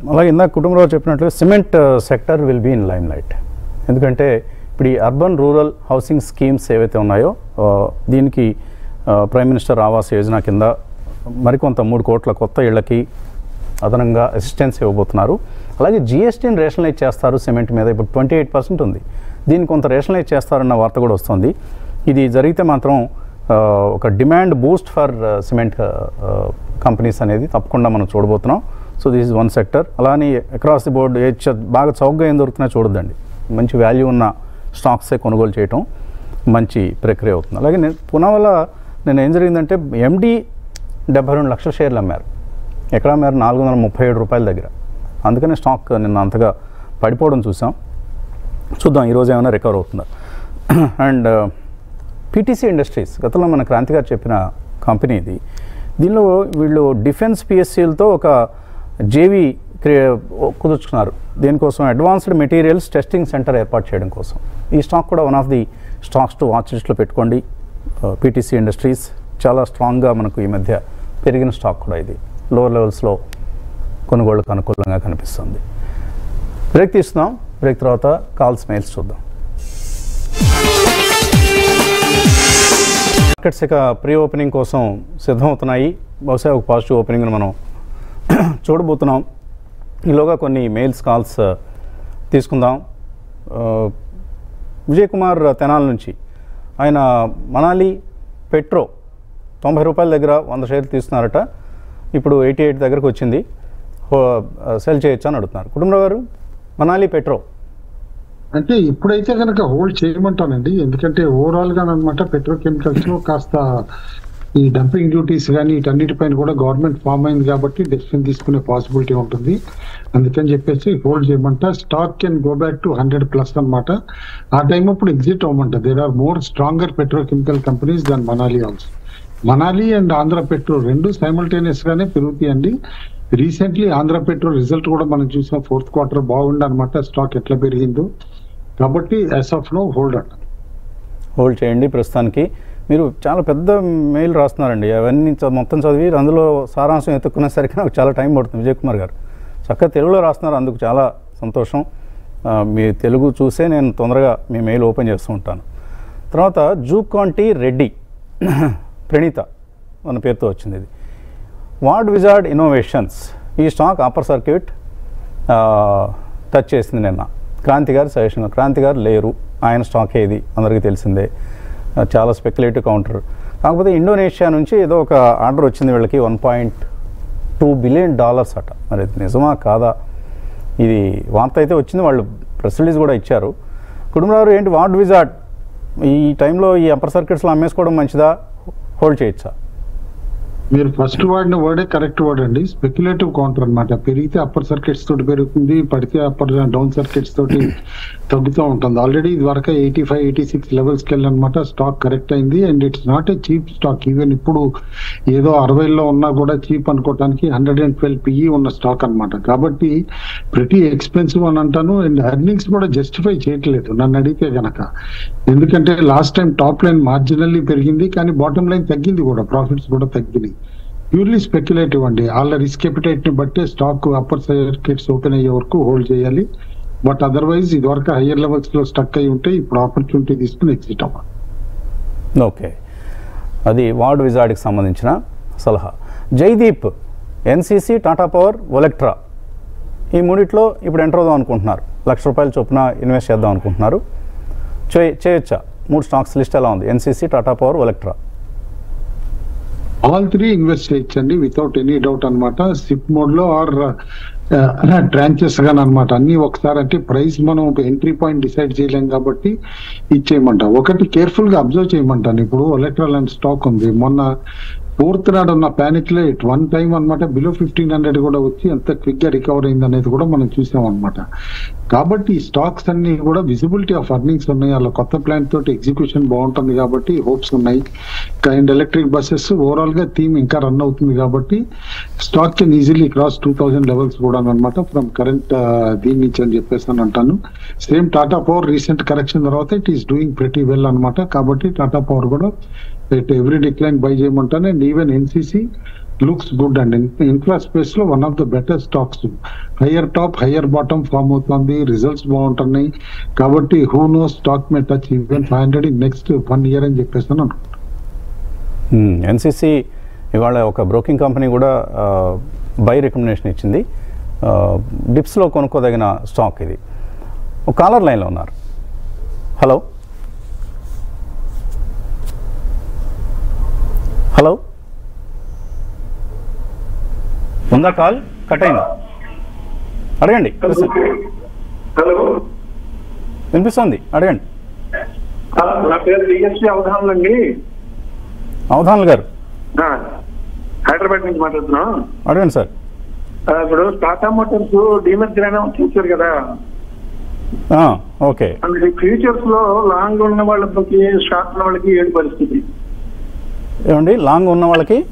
అలాగే ఇందాక కుటుంబంలో చెప్పినట్లు cement sector will be in limelight ఎందుకంటే ఇప్పుడు ఈ urban rural housing schemes ఏవైతే ఉన్నాయో uh, దీనికి uh, prime minister Awas Yojana కింద మరికొంత మూడు కోట్ల కొత్త ఇళ్ళకి అదనంగా అసిస్టెన్స్ ఇవ్వబోతున్నారు. అలాగే జిఎస్టీని రేషనలైజ్ చేస్తారు సిమెంట్ మీద. ఇప్పుడు ట్వంటీ ఎయిట్ పర్సెంట్ ఉంది. దీన్ని కొంత రేషనలైజ్ చేస్తారన్న వార్త కూడా వస్తుంది. ఇది జరిగితే మాత్రం ఒక demand boost for cement companies అనేది తప్పకుండా మనం చూడబోతున్నాం. So this is one sector అలానే అక్రాస్ ది బోర్డ్ ఏ బాగా చౌకగా ఏం దొరుకుతున్నా చూడొద్దండి. మంచి వాల్యూ ఉన్న స్టాక్సే కొనుగోలు చేయటం మంచి ప్రక్రియ అవుతుంది. అలాగే నేను పునా వల్ల నేను ఏం జరిగిందంటే ఎండి డెబ్బై రెండు లక్షల షేర్లు అమ్మారు. ఎక్కడ అమ్మారు? నాలుగు వందల ముప్పై ఏడు రూపాయల దగ్గర. అందుకనే స్టాక్ నిన్న అంతగా పడిపోవడం చూసాం. చూద్దాం ఈరోజు ఏమైనా రికవర్ అవుతుందా. అండ్ uh, పీటీసీ ఇండస్ట్రీస్ గతంలో మన క్రాంతి గారు చెప్పిన కంపెనీ ఇది. దీనిలో వీళ్ళు డిఫెన్స్ పిఎస్సీలతో ఒక జేవీ క్రియే కుదుర్చుకున్నారు. దీనికోసం అడ్వాన్స్డ్ మెటీరియల్స్ టెస్టింగ్ సెంటర్ ఏర్పాటు చేయడం కోసం. ఈ స్టాక్ కూడా one of the stocks to watch లిస్ట్లో పెట్టుకోండి. Uh, పీటీసీ ఇండస్ట్రీస్ చాలా స్ట్రాంగ్గా మనకు ఈ మధ్య పెరిగిన స్టాక్ కూడా ఇది. లోవర్ లెవెల్స్లో కొనుగోళ్ళకు అనుకూలంగా కనిపిస్తుంది. బ్రేక్ తీస్తున్నాం. బ్రేక్ తర్వాత కాల్స్ మెయిల్స్ చూద్దాం. మార్కెట్స్ ఇక ప్రీ ఓపెనింగ్ కోసం సిద్ధమవుతున్నాయి. బహుశా ఒక పాజిటివ్ ఓపెనింగ్ను మనం <clears throat> చూడబోతున్నాం. ఈలోగా కొన్ని మెయిల్స్ కాల్స్ తీసుకుందాం. విజయ్ కుమార్ తెనాల నుంచి. ఆయన మనాలి పెట్రో తొంభై రూపాయల దగ్గర వంద షేర్లు తీస్తున్నారట. ఇప్పుడు ఎయిటీ ఎయిట్ దగ్గరకు వచ్చింది. సెల్ చేయొచ్చు అని అడుగుతున్నారు. కుటుంబరావు గారు మనాలి పెట్రో. అంటే ఇప్పుడైతే కనుక హోల్డ్ చేయమంటానండి. ఎందుకంటే ఓవరాల్గా అనమాట పెట్రోకెమికల్స్లో కాస్త ఈ డంపింగ్ డ్యూటీస్ కానీ వీటన్నిటిపైన కూడా గవర్నమెంట్ ఫామ్ అయింది కాబట్టి డెసిషన్ తీసుకునే పాసిబిలిటీ ఉంటుంది. అందుకని చెప్పేసి hold చేయమంట. Stock can go back to hundred plus అనమాట ఆ టైం అప్పుడు exit అవ్వమంట. There are more stronger petrochemical companies than Manali also Manali and Andhra petrol రెండు సైమల్టేనియస్ గానే పెరుగుతాయండి. రీసెంట్లీ ఆంధ్ర పెట్రోల్ రిజల్ట్ కూడా మనం చూసాం. ఫోర్త్ క్వార్టర్ బాగుంది అనమాట స్టాక్ ఎట్లా పెరిగిందో. కాబట్టి ఎస్ ఆఫ్ నో హోల్డ్ అంట. హోల్డ్ చేయండి ప్రస్తుతానికి. మీరు చాలా పెద్ద మెయిల్ రాస్తున్నారండి. అవన్నీ మొత్తం చదివి అందులో సారాంశం ఎత్తుక్కునేసరికి నాకు చాలా టైం పడుతుంది. విజయ్ కుమార్ గారు. చక్కగా తెలుగులో రాస్తున్నారు. అందుకు చాలా సంతోషం. మీ తెలుగు చూసే నేను తొందరగా మీ మెయిల్ ఓపెన్ చేస్తూ ఉంటాను. తర్వాత జూకాంటి రెడ్డి ప్రణీత మన పేరుతో వచ్చింది ఇది. Ward wizard innovations? ఈ స్టాక్ అప్పర్ సర్క్యూట్ టచ్ చేసింది నిన్న. క్రాంతి గారు సజెషన్. క్రాంతి గారు లేరు. ఆయన స్టాక్ ఏది? అందరికీ తెలిసిందే. చాలా స్పెక్యులేటివ్ కౌంటర్. కాకపోతే ఇండోనేషియా నుంచి ఏదో ఒక ఆర్డర్ వచ్చింది వీళ్ళకి one point two billion dollars అట. మరి నిజమా కాదా? ఇది వార్త అయితే వచ్చింది. వాళ్ళు ప్రెస్ రిలీజ్ కూడా ఇచ్చారు. కుటుంబరావు ఏంటి వార్డ్ విజార్డ్? ఈ టైంలో ఈ అప్పర్ సర్క్యూట్స్లో అమ్మేసుకోవడం మంచిదా? హోల్డ్ చేయొచ్చా? మీరు ఫస్ట్ వాడిన వర్డే కరెక్ట్ వర్డ్ అండి. స్పెక్యులేటివ్ కౌంటర్ అనమాట పెరిగితే అప్పర్ సర్కిట్స్ తోటి పెరుగుతుంది పడితే అప్పర్ డౌన్ సర్కిట్స్ తోటి తగ్గుతూ ఉంటుంది. ఆల్రెడీ ఇది వరకు ఎయిటీ ఫైవ్ ఎయిటీ సిక్స్ లెవెల్స్కి వెళ్ళనమాట. స్టాక్ కరెక్ట్ అయింది and it's not a cheap stock even ఇప్పుడు ఏదో అరవైలో ఉన్నా కూడా చీప్ అనుకోవడానికి హండ్రెడ్ అండ్ ట్వెల్వ్ పిఈ ఉన్న స్టాక్ అన్నమాట. కాబట్టి ప్రతి ఎక్స్పెన్సివ్ అని అంటాను అండ్ ఎర్నింగ్స్ కూడా జస్టిఫై చేయట్లేదు నన్ను అడిగితే గనక. ఎందుకంటే last time top line marginally పెరిగింది కానీ బాటమ్ లైన్ తగ్గింది కూడా ప్రాఫిట్స్ కూడా తగ్గినాయి. ప్యూర్లీ స్పెక్యులేటివ్ అండి. వాళ్ళ రిస్క్ ఎపిటైట్ని బట్టే స్టాక్ అప్పర్ సర్కిట్స్ ఓపెన్ అయ్యే వరకు హోల్డ్ చేయాలి. బట్ అదర్వైజ్ ఇది వరకు హయ్యర్ లెవెల్స్లో స్టక్ అయి ఉంటే ఇప్పుడు ఆపర్చునిటీ తీసుకుని ఎగ్జిట్ అవ్వాలి. ఓకే అది వార్డ్ విజార్డ్కి సంబంధించిన సలహా. Jaideep NCC Tata power Olectra. ఈ మూడిట్లో ఇప్పుడు ఎంటర్ అవుదాం అనుకుంటున్నారు. లక్ష రూపాయల చొప్పున ఇన్వెస్ట్ చేద్దాం అనుకుంటున్నారు. చే చేయొచ్చా? మూడు స్టాక్స్ లిస్ట్ ఎలా ఉంది? NCC Tata power Olectra. All three invest చేయొచ్చండి. వితౌట్ ఎనీ డౌట్ అన్నమాట. సిప్ మోడ్లో ఆర్ ట్రాంచెస్ గాని అనమాట అన్ని ఒకసారి అంటే ప్రైస్ మనం ఎంట్రీ పాయింట్ డిసైడ్ చేయలేం కాబట్టి ఇచ్చేయమంట. ఒకటి కేర్ఫుల్గా అబ్జర్వ్ చేయమంటాను. ఇప్పుడు ఎలక్ట్రల్ అండ్ స్టాక్ ఉంది. మొన్న ఫోర్త్ నాడు ఉన్న ప్యానిక్లో. ఇట్ వన్ టైం అన్నమాట బిలో ఫిఫ్టీన్ హండ్రెడ్ కూడా వచ్చి ఎంత క్విక్గా రికవర్ అయింది అనేది కూడా మనం చూసాం అనమాట కాబట్టి ఈ స్టాక్స్ అన్ని కూడా విజిబిలిటీ ఆఫ్ అర్నింగ్స్ ఉన్నాయి. అలా కొత్త ప్లాన్ తోటి ఎగ్జిక్యూషన్ బాగుంటుంది కాబట్టి హోప్స్ ఉన్నాయి. అండ్ ఎలక్ట్రిక్ బస్సెస్ ఓవరాల్గా థీమ్ ఇంకా రన్ అవుతుంది కాబట్టి stock can easily cross two thousand levels కూడా అనమాట ఫ్రమ్ కరెంట్ దీని నుంచి అని చెప్పేసి అని అంటాను. Same Tata power recent correction తర్వాత it is doing pretty well అనమాట కాబట్టి టాటా పవర్ కూడా every decline buy చేయమంటాను and even NCC looks good and infra స్పేస్లో one of the better stocks higher top higher bottom form అవుతుంది results బాగుంటున్నాయి. కాబట్టి who know stock may touch even five hundred next one year అని చెప్పేసి అనుకుంటున్నాను. Hmm, NCC ఇవాళ ఒక broking company కూడా బై రికమెండేషన్ ఇచ్చింది. డిప్స్లో కొనుక్కోదగిన స్టాక్ ఇది. కాలర్ లైన్లో ఉన్నారు. హలో ఉందా కాల్? కట్ అయిందా? అడగండి. హలో. వినిపిస్తుంది? అడగండి. నా పేరు డిఎస్పీ అండి. అవధానులు గారు. హైదరాబాద్ నుంచి మాట్లాడుతున్నాం. అడగండి సార్. ఇప్పుడు టాటా మోటార్స్ డీమర్జర్ అయినా చూసారు కదా. ఓకే. ఫ్యూచర్స్లో లాంగ్ ఉన్న వాళ్ళకి షార్ట్ ఉన్న వాళ్ళకి ఏడు పరిస్థితి. ఏమండి? లాంగ్ ఉన్న వాళ్ళకి?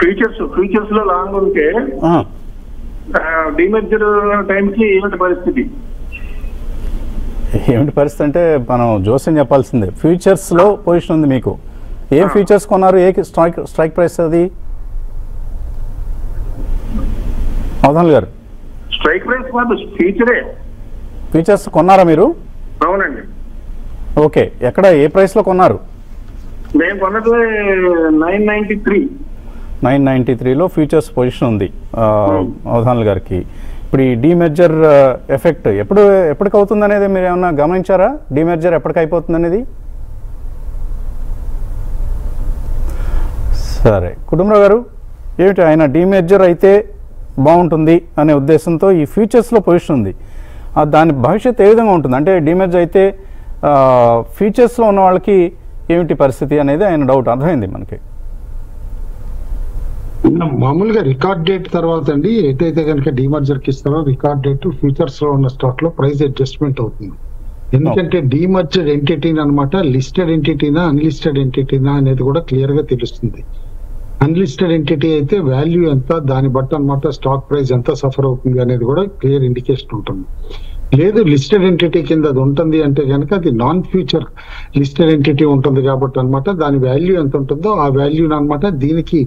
ఫ్యూచర్స్ ఫ్యూచర్స్లో లాంగ్ ఉంటే డీమర్జర్ టైంకి ఏమిటి పరిస్థితి? ఏమిటి పరిస్థితి అంటే మనం జోస్యం చెప్పాల్సిందే. ఫ్యూచర్స్లో పొజిషన్ ఉంది మీకు. ఏం ఫ్యూచర్స్ కొన్నారు? ఏ స్ట్రైక్ స్ట్రైక్ ప్రైస్ అది? అవధాన్ గారు. స్ట్రైక్ ప్రైస్ కాదు ఫ్యూచరే ఫ్యూచర్స్ కొన్నారా మీరు? అవునండి. ఓకే. ఎక్కడ? ఏ ప్రైస్లో కొన్నారు? మేము కొన్నది nine ninety three nine ninety త్రీలో ఫ్యూచర్స్ పొజిషన్ ఉంది ఆ, అవధానులు గారికి. ఇప్పుడు ఈ డీమెర్జర్ ఎఫెక్ట్ ఎప్పుడు ఎప్పటికి అవుతుంది అనేది మీరు ఏమన్నా గమనించారా? డీమెర్జర్ ఎప్పటికి అయిపోతుంది అనేది సరే కుటుంబరావు గారు ఏమిటి ఆయన డీమెర్జర్ అయితే బాగుంటుంది అనే ఉద్దేశంతో ఈ ఫ్యూచర్స్లో పొజిషన్ ఉంది. దాని భవిష్యత్తు ఏ విధంగా ఉంటుంది? అంటే డిమెర్జ్ అయితే ఫీచర్స్లో ఉన్న వాళ్ళకి ఏమిటి పరిస్థితి అనేది ఆయన డౌట్. అర్థమైంది మనకి? మామూలుగా రికార్డ్ డేట్ తర్వాత అండి ఏదైతే కనుక డిమర్జర్కి ఇస్తారో రికార్డ్ డేట్ ఫ్యూచర్స్లో ఉన్న స్టాక్లో ప్రైస్ అడ్జస్ట్మెంట్ అవుతుంది. ఎందుకంటే డిమర్జర్ ఎంటిటీని అనమాట లిస్టెడ్ ఎంటిటీనా అన్లిస్టెడ్ ఎంటిటీనా అనేది కూడా క్లియర్గా తెలుస్తుంది. అన్లిస్టెడ్ ఎంటిటీ అయితే వాల్యూ ఎంత దాన్ని బట్టి అనమాట స్టాక్ ప్రైస్ ఎంత సఫర్ అవుతుంది అనేది కూడా క్లియర్ ఇండికేషన్ ఉంటుంది. లేదు లిస్టెడ్ ఎంటిటీ కింద అది ఉంటుంది అంటే కనుక అది నాన్ ఫ్యూచర్ లిస్టెడ్ ఎంటిటీ ఉంటుంది కాబట్టి అన్నమాట. దాని వాల్యూ ఎంత ఉంటుందో ఆ వాల్యూని అనమాట దీనికి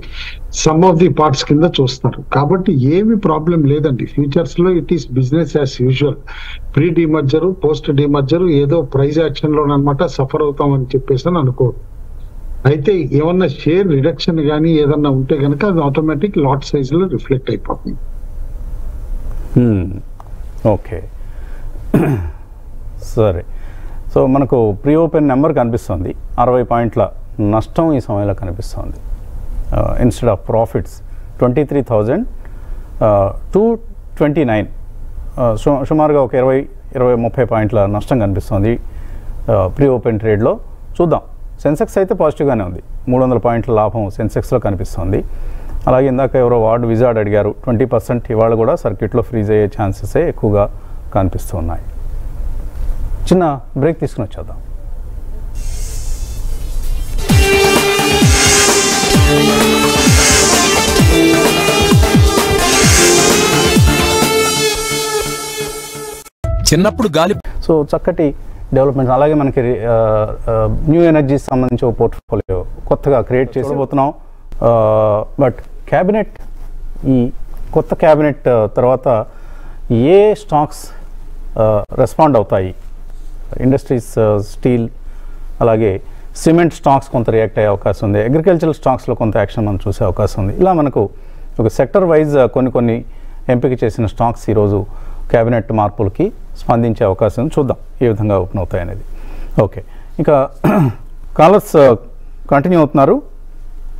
సమ్ ఆఫ్ ది పార్ట్స్ కింద చూస్తారు. కాబట్టి ఏమి ప్రాబ్లం లేదండి. ఫ్యూచర్స్లో it is business as usual pre demerger post demerger ఏదో ప్రైజ్ యాక్షన్ లోనమాట సఫర్ అవుతామని చెప్పేసి అని అనుకోరు. అయితే ఏమన్నా షేర్ రిడక్షన్ కానీ ఏదన్నా ఉంటే కనుక అది ఆటోమేటిక్ లాట్ సైజ్లో రిఫ్లెక్ట్ అయిపోతుంది. Hmm. ఓకే <coughs> సరే. సో మనకు ప్రీ ఓపెన్ నెంబర్ కనిపిస్తుంది. అరవై పాయింట్ల నష్టం ఈ సమయంలో కనిపిస్తుంది. Instead of profits twenty three thousand two twenty nine. సుమారుగా ఒక ఇరవై ఇరవై ముప్పై పాయింట్ల నష్టం కనిపిస్తుంది. ప్రీ ఓపెన్ ట్రేడ్లో. చూద్దాం. సెన్సెక్స్ అయితే పాజిటివ్గానే ఉంది. మూడు వందల పాయింట్ల లాభం సెన్సెక్స్లో కనిపిస్తుంది. అలాగే ఇందాక ఎవరో వార్డు విజార్డ్ అడిగారు ట్వంటీ పర్సెంట్ ఇవాళ కూడా సర్క్యూట్లో ఫ్రీజ్ అయ్యే ఛాన్సెసే ఎక్కువగా కనిపిస్తూ ఉన్నాయి. చిన్న బ్రేక్ తీసుకుని వచ్చేద్దాం. చిన్నప్పుడు గాలి సో చక్కటి డెవలప్మెంట్ అలాగే మనకి న్యూ ఎనర్జీ సంబంధించి ఒక పోర్ట్ఫోలియో కొత్తగా క్రియేట్ చేసిపోతున్నాం బట్ క్యాబినెట్ ఈ కొత్త క్యాబినెట్ తర్వాత ఏ స్టాక్స్ రెస్పాండ్ అవుతాయి. ఇండస్ట్రీస్ స్టీల్ అలాగే సిమెంట్ స్టాక్స్ కొంత రియాక్ట్ అయ్యే అవకాశం ఉంది. అగ్రికల్చరల్ స్టాక్స్లో కొంత యాక్షన్ మనం చూసే అవకాశం ఉంది. ఇలా మనకు ఒక సెక్టర్ వైజ్ కొన్ని కొన్ని ఎంపిక చేసిన స్టాక్స్ ఈరోజు క్యాబినెట్ మార్పులకి స్పందించే అవకాశం ఉంది. చూద్దాం ఏ విధంగా ఓపెన్ అవుతాయి అనేది. ఓకే ఇంకా <clears throat> కాలర్స్ కంటిన్యూ అవుతున్నారు.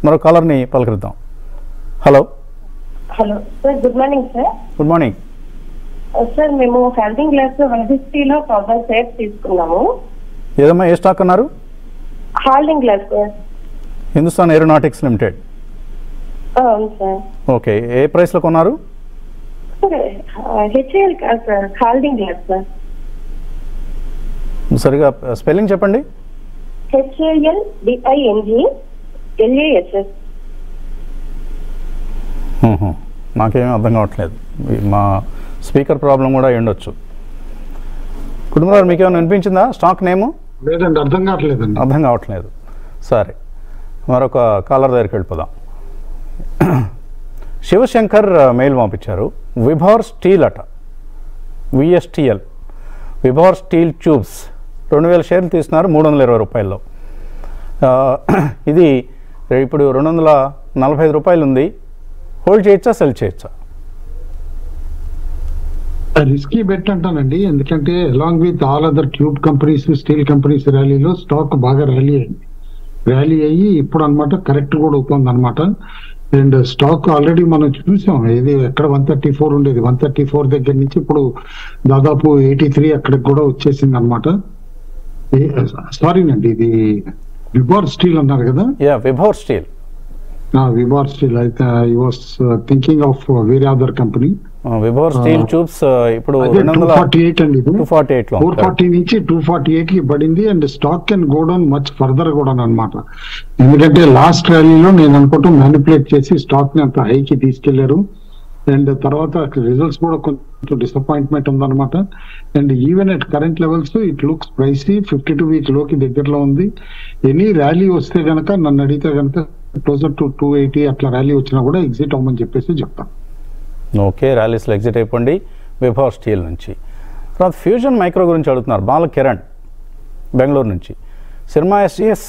మరో కాలర్ని పలకరిద్దాం. Hello hello sir good morning sir good morning sir మేము హెల్డింగ్ గ్లాస్ వన్ ఫిఫ్టీలో థౌసండ్ షేర్స్ తీసుకున్నాము. ఏదమ్మా ఏ స్టాక్ అన్నారు? Haldyn glass sir Hindustan aeronautics limited అవును సార్ ఓకే ఏ ప్రైస్లో కొన్నారు? సార్ హెచ్ఏఎల్ కాదు సార్ హాల్డింగ్ గ్లాస్ సార్ సరిగా స్పెల్లింగ్ చెప్పండి. H A L D I N G L A S S. నాకేమీ అర్థం కావట్లేదు. మా స్పీకర్ ప్రాబ్లం కూడా ఉండొచ్చు. కుటుంబాలు మీకు ఏమైనా వినిపించిందా? Stock name? లేదండి అర్థం కావట్లేదండి. అర్థం కావట్లేదు. సరే మరొక కాలర్ దగ్గరికి వెళ్ళిపోదాం. <clears throat> శివశంకర్ మెయిల్ పంపించారు. విభార్ స్టీల్ అట. విఎస్టిఎల్. Vibhor Steel Tubes. రెండు వేల షేర్లు తీస్తున్నారు మూడు వందల ఇరవై రూపాయల్లో. <clears throat> ఇది ఇప్పుడు రెండు వందల నలభై ఐదు రూపాయలు ఉంది. హోల్డ్ చేయొచ్చా సెల్ చేయొచ్చా? రిస్కీ బెట్ అంటానండి. ఎందుకంటే along with all other tube companies steel companies ర్యాలీలో స్టాక్ బాగా ర్యాలీ అయింది. ర్యాలీ అయ్యి ఇప్పుడు అన్నమాట కరెక్ట్ కూడా అవుతుంది అనమాట అండ్ స్టాక్ ఆల్రెడీ మనం చూసాం. ఇది ఎక్కడ వన్ థర్టీ ఫోర్ ఉండేది. వన్ థర్టీ ఫోర్ దగ్గర నుంచి ఇప్పుడు దాదాపు ఎయిటీ త్రీ అక్కడికి కూడా వచ్చేసింది అనమాట సారీనండి ఇది విబార్ స్టీల్ అన్నారు కదా? విభోర్ స్టీల్ విబార్ స్టీల్ అయితే ఐ వాస్ థింకింగ్ ఆఫ్ వేరే other company Vibhor Steel Tubes ఇప్పుడు two forty eight four forty నుంచి టూ ఫార్టీ ఎయిట్కి పడింది and stock can go down much further కూడా అనమాట ఎందుకంటే లాస్ట్ ర్యాలీలో నేను అనుకుంటూ మ్యానిపులేట్ చేసి స్టాక్ని అంత హైకి తీసుకెళ్ళారు. అండ్ తర్వాత రిజల్ట్స్ కూడా కొంచెం డిసప్పాయింట్మెంట్ ఉందన్నమాట. And even at current levels it looks pricey fifty two వీక్లోకి దగ్గరలో ఉంది. ఎనీ ర్యాలీ వస్తే గనక నన్ను అడిగితే గనక క్లోజర్ టు టూ ఎయిటీ అట్లా ర్యాలీ వచ్చినా కూడా ఎగ్జిట్ అవ్వమని చెప్పేసి చెప్తాను. ఓకే ర్యాలీస్లో ఎగ్జిట్ అయిపోండి విభవ స్టీల్ నుంచి. తర్వాత ఫ్యూజన్ మైక్రో గురించి అడుగుతున్నారు. బాల కిరణ్ బెంగళూరు నుంచి. Syrma SGS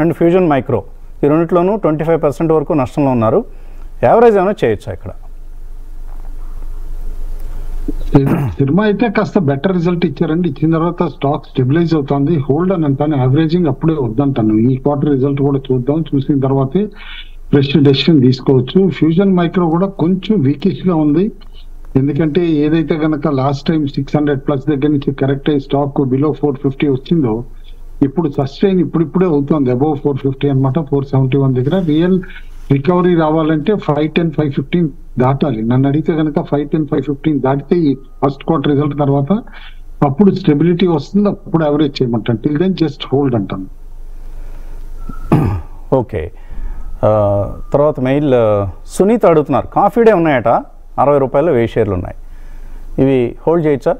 and Fusion Micro ఈ రెండింటిలోనూ ట్వంటీ ఫైవ్ పర్సెంట్ వరకు నష్టంలో ఉన్నారు. యావరేజ్ ఏమైనా చేయొచ్చా ఇక్కడ? సినిమా అయితే కాస్త బెటర్ రిజల్ట్ ఇచ్చారండి. ఇచ్చిన తర్వాత స్టాక్ స్టెబిలైజ్ అవుతుంది. హోల్డ్ అని అంటాను. యావరేజింగ్ అప్పుడే వద్దంటాను. ఈ క్వార్టర్ రిజల్ట్ కూడా చూద్దాం. చూసిన తర్వాతే ఫ్రెష్ డెసిషన్ తీసుకోవచ్చు. ఫ్యూజన్ మైక్రో కూడా కొంచెం వీకిష్గా ఉంది. ఎందుకంటే ఏదైతే గనక last time six hundred plus దగ్గర నుంచి కరెక్ట్ అయ్యి స్టాక్ బిలో ఫోర్ ఫిఫ్టీ వచ్చిందో ఇప్పుడు సస్టైన్ ఇప్పుడిప్పుడే అవుతుంది. అబౌవ్ ఫోర్ ఫిఫ్టీ అనమాట ఫోర్ సెవెంటీ వన్ దగ్గర. రియల్ రికవరీ రావాలంటే ఫైవ్ టెన్ ఫైవ్ ఫిఫ్టీన్ దాటాలి. నన్ను అడిగితే కనుక ఫైవ్ టెన్ ఫైవ్ ఫిఫ్టీన్ దాటితే ఈ ఫస్ట్ క్వార్టర్ రిజల్ట్ తర్వాత అప్పుడు స్టెబిలిటీ వస్తుంది అప్పుడు అవరేజ్ చేయమంటాను. టిల్ దెన్ జస్ట్ హోల్డ్ అంటాను. ఓకే తర్వాత మెయిల్ సునీత్ సునీత అడుగుతున్నారు. కాఫీ డే ఉన్నాయట. అరవై రూపాయలు వెయ్యి షేర్లు ఉన్నాయి. ఇవి హోల్డ్ చేయొచ్చా?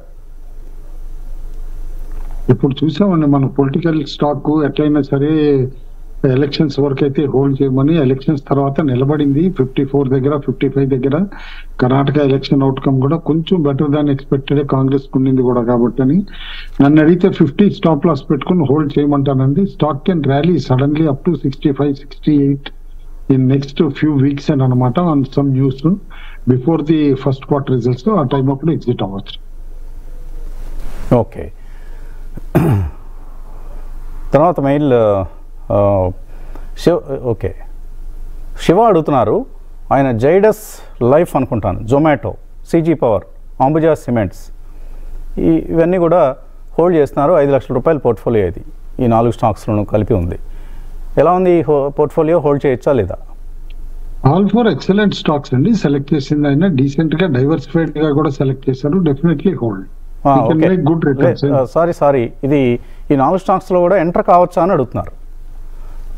ఇప్పుడు చూసామండి మన పొలిటికల్ స్టాక్ ఎట్లయినా సరే ఎలక్షన్స్ వరకు అయితే హోల్డ్ చేయమని ఎలక్షన్స్ తర్వాత నిలబడింది. ఫిఫ్టీ ఫోర్ దగ్గర ఫిఫ్టీ ఫైవ్ దగ్గర కర్ణాటక ఎలక్షన్ అవుట్కమ్ కూడా కొంచెం బెటర్ దాన్ ఎక్స్పెక్టెడ్ కాంగ్రెస్ ఉండింది కూడా కాబట్టి అని నన్ను అడిగితే ఫిఫ్టీ స్టాప్ లాస్ పెట్టుకుని hold చేయమంటానండి stock can rally suddenly up to sixty five sixty eight in next few weeks అని అనమాట on some news before the first quarter results ఆ టైం అప్పుడు ఎగ్జిట్ అవ్వచ్చు ఓకే తర్వాత mail uh, uh, Shiva okay Shiva అడుగుతున్నారు ఆయన Zydus life అనుకుంటాను Zomato CG Power Ambuja Cements. ఈ ఇవన్నీ కూడా హోల్డ్ చేస్తున్నారు ఐదు లక్షల రూపాయల పోర్ట్ఫోలియో ఇది. ఈ నాలుగు స్టాక్స్లను కలిపి ఉంది. ఎలా ఉంది పోర్ట్ఫోలియో? హోల్డ్ చేయొచ్చా లేదా? ఆల్ ఫోర్ ఎక్సలెంట్ స్టాక్స్ అండి. సెలెక్ట్ చేసింది అయినా డీసెంట్గా డైవర్సిఫైడ్గా కూడా సెలెక్ట్ చేశారు డెఫినెట్లీ హోల్డ్ సారీ సారీ ఇది ఈ నాలుగు స్టాక్స్లో కూడా ఎంటర్ కావచ్చా అని అడుగుతున్నారు.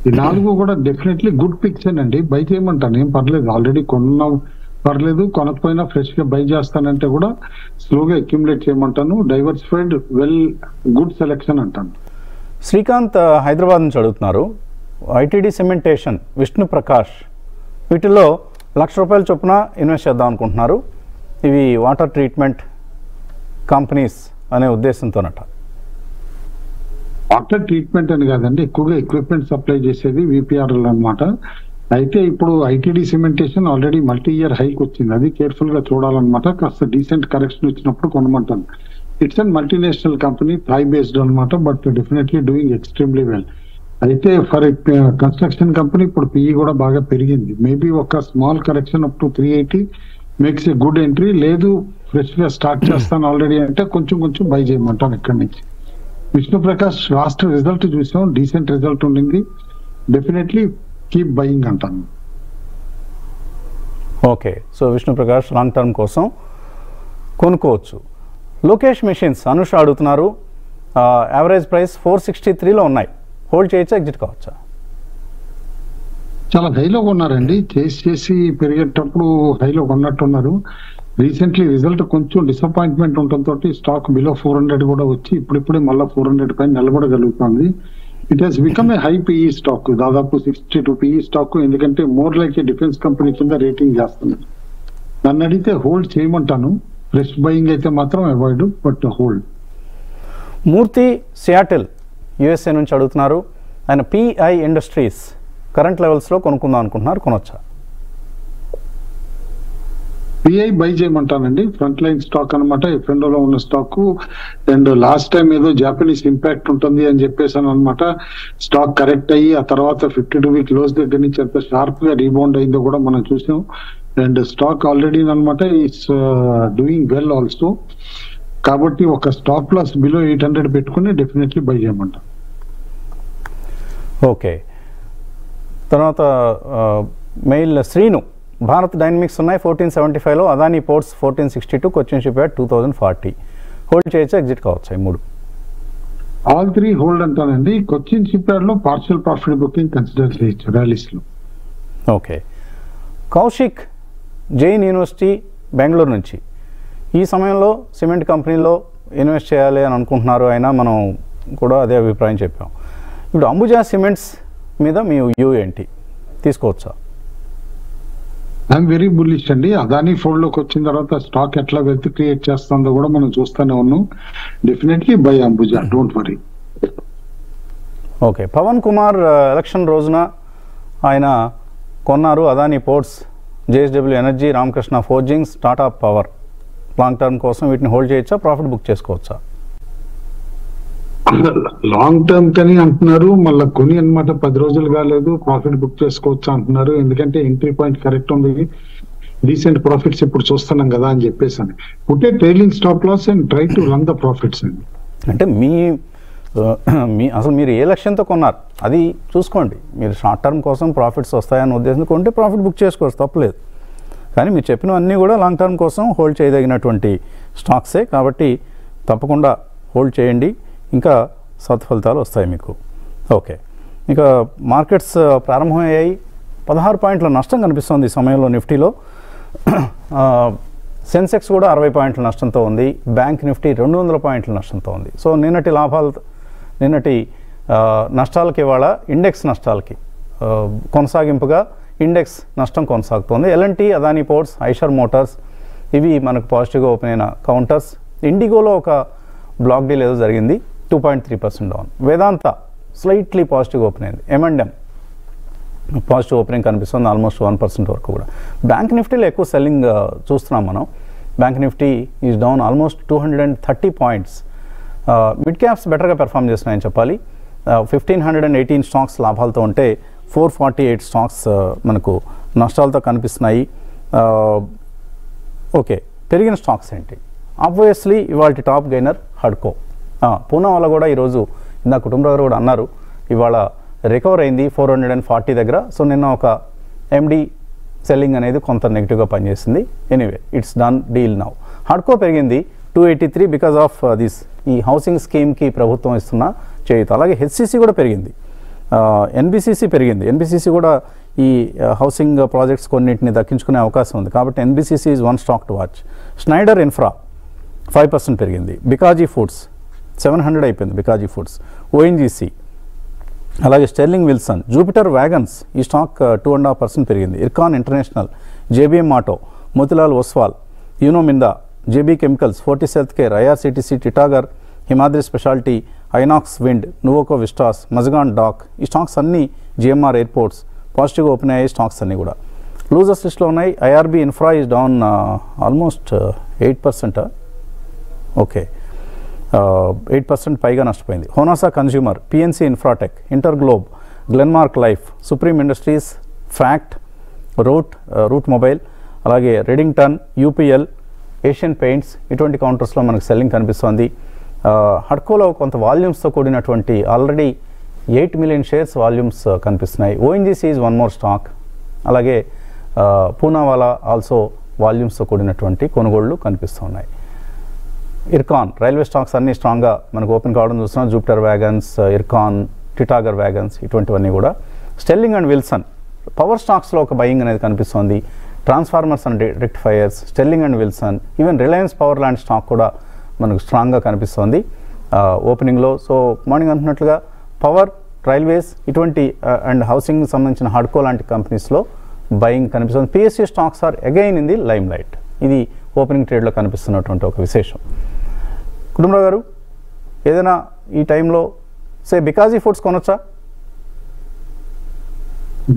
ఈ నాలుగు కూడా డెఫినెట్లీ గుడ్ పిక్స్ అండి. బై చేయమంటాను. ఏం పర్లేదు. ఆల్రెడీ కొన్నాం పర్లేదు. కొనకపోయినా ఫ్రెష్గా బై చేస్తానంటే కూడా స్లోగా అక్యుములేట్ చేయమంటాను. డైవర్సిఫైడ్ వెల్ గుడ్ సెలెక్షన్ అంటాను. శ్రీకాంత్ హైదరాబాద్ నుంచి అడుగుతున్నారు. ఐటీడీ సిమెంటేషన్ విష్ణు ప్రకాష్ వీటిలో లక్ష రూపాయల చొప్పున ఇన్వెస్ట్ చేద్దాం అనుకుంటున్నారు. ఇవి వాటర్ ట్రీట్మెంట్ కంపెనీస్ అనే ఉద్దేశంతోనట. వాటర్ ట్రీట్మెంట్ అని కాదండి ఎక్కువగా ఎక్విప్మెంట్ సప్లై చేసేది విపిఆర్ఎల్ అనమాట అయితే ఇప్పుడు ITD Cementation already multi year hike వచ్చింది. అది కేర్ఫుల్గా చూడాలన్నమాట. కాస్త డీసెంట్ కరెక్షన్ వచ్చినప్పుడు కొనమంటాను. It's and multinational company Thai based అనమాట but definitely doing extremely well అయితే ఫర్ కన్స్ట్రక్షన్ కంపెనీ ఇప్పుడు పిఈ కూడా బాగా పెరిగింది. మేబీ ఒక small correction up to three eighty makes a good entry లేదు ఫ్రెష్గా స్టార్ట్ చేస్తాను ఆల్రెడీ అంటే కొంచెం కొంచెం బై చేయమంటాను ఇక్కడి నుంచి. విష్ణు ప్రకాష్ లాస్ట్ రిజల్ట్ చూసాం డీసెంట్ రిజల్ట్ ఉండింది. డెఫినెట్లీ కీప్ బయింగ్ అంటాను. Okay so Vishnu Prakash long term కోసం కొనుక్కోవచ్చు. లోకేష్ మెషిన్స్ అనుష అడుగుతున్నారు. యావరేజ్ ప్రైస్ ఫోర్ సిక్స్టీ త్రీలో ఉన్నాయి. హోల్డ్ చేయొచ్చా ఎగ్జిట్ కావచ్చా? చాలా హైలో కొన్నారండి చేసి చేసి పెరిగేటప్పుడు హైలో కొన్నట్టున్నారు రీసెంట్లీ రిజల్ట్ కొంచెం డిసప్పాయింట్మెంట్ ఉండటంతో స్టాక్ బిలో ఫోర్ హండ్రెడ్ కూడా వచ్చి ఇప్పుడిప్పుడే మళ్ళీ ఫోర్ హండ్రెడ్ పైన నిలబడగలుగుతుంది. It has become a high PE stock దాదాపు సిక్స్టీ టూ పిఈ స్టాక్ ఎందుకంటే more like a defence company కింద రేటింగ్ చేస్తుంది. నన్ను అడిగితే హోల్డ్ చేయమంటాను. ఫ్రెష్ బయింగ్ అయితే మాత్రం avoid but hold Murthy Seattle USA నుంచి అడుగుతున్నారు. ఆయన పిఐ ఇండస్ట్రీస్ కరెంట్ లెవెల్స్లో కొనుక్కుందాం అనుకుంటున్నారు. కొనొచ్చా? పిఐ బై చేయమంటానండి. ఫ్రంట్ లైన్ స్టాక్ అనమాట ఎఫ్ఎండోలో ఉన్న స్టాక్ అండ్ లాస్ట్ టైం ఏదో జాపనీస్ ఇంపాక్ట్ ఉంటుంది అని చెప్పేసాను అనమాట స్టాక్ కరెక్ట్ అయ్యి ఆ తర్వాత ఫిఫ్టీ టూ వీక్ లోస్ దగ్గర నుంచి ఎంత షార్ప్గా రీబౌండ్ అయిందో కూడా మనం చూసాం. అండ్ స్టాక్ ఆల్రెడీ అనమాట ఇట్స్ డూయింగ్ వెల్ ఆల్సో కాబట్టి ఒక stock loss below eight hundred పెట్టుకుని డెఫినెట్లీ బై చేయమంట. ఓకే. తర్వాత మెయిల్ శ్రీను భారత్ డైనమిక్స్ ఉన్నాయి ఫోర్టీన్ సెవెంటీ ఫైవ్లో Adani Ports fourteen sixty two Cochin Ship yard two thousand forty. Hold చేయొచ్చా exit కావచ్చు మూడు? ఆల్ త్రీ హోల్డ్ అంటానండి. కొచ్చిన్ షిప్ యార్డ్లో పార్షియల్ ప్రాఫిట్ బుకింగ్ కన్సిడర్ చేయొచ్చు ర్యాలీస్లో ఓకే. కౌశిక్ జైన్ యూనివర్సిటీ బెంగళూరు నుంచి. ఈ సమయంలో సిమెంట్ కంపెనీలో ఇన్వెస్ట్ చేయాలి అని అనుకుంటున్నారు అయినా మనం కూడా అదే అభిప్రాయం చెప్పాం. ఇప్పుడు అంబుజా సిమెంట్స్ మీద మీ వ్యూ ఏంటి? తీసుకోవచ్చా? ఐఎమ్ వెరీ బుల్లిష్ అండి. అదానీ లోకి వచ్చిన తర్వాత స్టాక్ ఎట్లా వెల్త్ క్రియేట్ చేస్తుందో కూడా మనం చూస్తూనే ఉన్నాం. Definitely buy Ambuja don't worry okay Pawan Kumar election రోజున ఆయన కొన్నారు Adani Ports JSW Energy Ramakrishna Forgings Tata Power long term కోసం వీటిని హోల్డ్ చేయొచ్చా? ప్రాఫిట్ బుక్ చేసుకోవచ్చా? లాంగ్ టర్మ్ కని అంటున్నారు మళ్ళీ కొని అన్నమాట పది రోజులు కాలేదు ప్రాఫిట్ బుక్ చేసుకోవచ్చు అంటున్నారు ఎందుకంటే ఎంట్రీ పాయింట్ కరెక్ట్ ఉంది. డీసెంట్ ప్రాఫిట్స్ ఇప్పుడు చూస్తున్నాం కదా అని చెప్పేసి అని. Put trailing stop loss and try to run the profits అండి. అంటే మీ మీ అసలు మీరు ఏ లక్ష్యంతో కొన్నారు? అది చూసుకోండి. మీరు షార్ట్ టర్మ్ కోసం ప్రాఫిట్స్ వస్తాయని ఉద్దేశం కొంటే ప్రాఫిట్ బుక్ చేసుకోవచ్చు తప్పలేదు. కానీ మీరు చెప్పినవన్నీ కూడా లాంగ్ టర్మ్ కోసం హోల్డ్ చేయదగినటువంటి స్టాక్సే కాబట్టి తప్పకుండా హోల్డ్ చేయండి. ఇంకా సత్ఫలితాలు వస్తాయి మీకు. ఓకే. ఇంకా మార్కెట్స్ ప్రారంభమయ్యాయి. పదహారు పాయింట్ల నష్టం కనిపిస్తుంది ఈ సమయంలో నిఫ్టీలో. సెన్సెక్స్ కూడా అరవై పాయింట్ల నష్టంతో ఉంది. బ్యాంక్ నిఫ్టీ రెండు వందల పాయింట్ల నష్టంతో ఉంది. సో నిన్నటి లాభాలు నిన్నటి నష్టాలకి ఇవాళ ఇండెక్స్ నష్టాలకి కొనసాగింపుగా ఇండెక్స్ నష్టం కొనసాగుతోంది. L and T Adani Ports Eicher Motors ఇవి మనకు పాజిటివ్గా ఓపెన్ అయిన కౌంటర్స్. ఇండిగోలో ఒక బ్లాక్ డీల్ ఏదో జరిగింది. Two point three percent down Vedanta slightly positive open అయింది M and M positive opening కనిపిస్తుంది ఆల్మోస్ట్ వన్ పర్సెంట్ వరకు కూడా. బ్యాంక్ నిఫ్టీలో ఎక్కువ సెల్లింగ్ చూస్తున్నాం మనం. Bank Nifty is down almost two hundred and thirty points mid caps బెటర్గా perform చేస్తున్నాయని చెప్పాలి. Fifteen hundred and eighteen stocks లాభాలతో ఉంటే ఫోర్ ఫార్టీ ఎయిట్ స్టాక్స్ మనకు నష్టాలతో కనిపిస్తున్నాయి. ఓకే పెరిగిన స్టాక్స్ ఏంటి? ఆబ్వియస్లీ ఇవాళ టాప్ గైనర్ హడ్కో పూనా వల్ల కూడా ఈరోజు ఇందా కుటుంబరావు కూడా అన్నారు. ఇవాళ రికవర్ అయింది ఫోర్ హండ్రెడ్ అండ్ ఫార్టీ దగ్గర. సో నిన్న ఒక ఎండి సెల్లింగ్ అనేది కొంత నెగిటివ్గా పనిచేసింది. Anyway it's done deal now హడ్కో పెరిగింది two eighty three because of this ఈ హౌసింగ్ స్కీమ్కి ప్రభుత్వం ఇస్తున్న చేయుత. అలాగే హెచ్సిసి కూడా పెరిగింది. ఎన్బిసిసి పెరిగింది. ఎన్బిసిసి కూడా ఈ uh, హౌసింగ్ ప్రాజెక్ట్స్ కొన్నింటిని దక్కించుకునే అవకాశం ఉంది. కాబట్టి NBCC is one stock to watch Schneider infra five percent పెరిగింది. బికాజీ ఫుడ్స్ సెవెన్ హండ్రెడ్ అయిపోయింది బికాజీ ఫుడ్స్. ఓఎన్జీసీ అలాగే స్టెర్లింగ్ విల్సన్ జూపిటర్ వ్యాగన్స్ ఈ stock two and half percent పెరిగింది. Ircon international JBM auto Motilal Oswal Uno Minda JB chemicals Fortis health care IRCTC Titagarh Himadri speciality Inox wind Nuvoco Vistas Mazagon dock ఈ stocks అన్నీ GMR airports. పాజిటివ్గా open అయ్యాయి stocks అన్నీ కూడా. Losers లిస్ట్లో ఉన్నాయి. IRB infra is down almost eight percent okay. Eight percent పైగా నష్టపోయింది. Honasa consumer PNC Infratech inter globe Glenmark life supreme industries fact route route mobile అలాగే రెడింగ్టన్ యూపీఎల్ ఏషియన్ పెయింట్స్ ఇటువంటి కౌంటర్స్లో మనకు సెల్లింగ్ కనిపిస్తోంది. హడ్కోలో కొంత వాల్యూమ్స్తో కూడినటువంటి already eight million shares volumes కనిపిస్తున్నాయి. ONGC is one more stock అలాగే పూనావాలా ఆల్సో వాల్యూమ్స్తో కూడినటువంటి కొనుగోళ్ళు కనిపిస్తున్నాయి ఇర్కాన్ రైల్వే స్టాక్స్ అన్ని స్ట్రాంగ్గా మనకు ఓపెన్ కావడం చూస్తున్నాం. Jupiter wagons Ircon Titagarh wagons ఇటువంటివన్నీ కూడా. స్టెల్లింగ్ అండ్ విల్సన్ పవర్ స్టాక్స్లో ఒక బయింగ్ అనేది కనిపిస్తోంది. Transformers and rectifiers Sterling and Wilson even Reliance power లాంటి స్టాక్ కూడా మనకు స్ట్రాంగ్గా కనిపిస్తోంది. ఓపెనింగ్లో సో మార్నింగ్ అంటున్నట్లుగా పవర్ రైల్వేస్ ఇటువంటి అండ్ హౌసింగ్ సంబంధించిన హడ్కో లాంటి కంపెనీస్లో బయింగ్ కనిపిస్తుంది. PSC stocks are again in the lime light ఇది ఓపెనింగ్ ట్రేడ్లో కనిపిస్తున్నటువంటి ఒక విశేషం. కుటుంబరావు గారు ఏదైనా ఈ టైంలో సే బికాజీ ఫుడ్స్ కొనొచ్చా?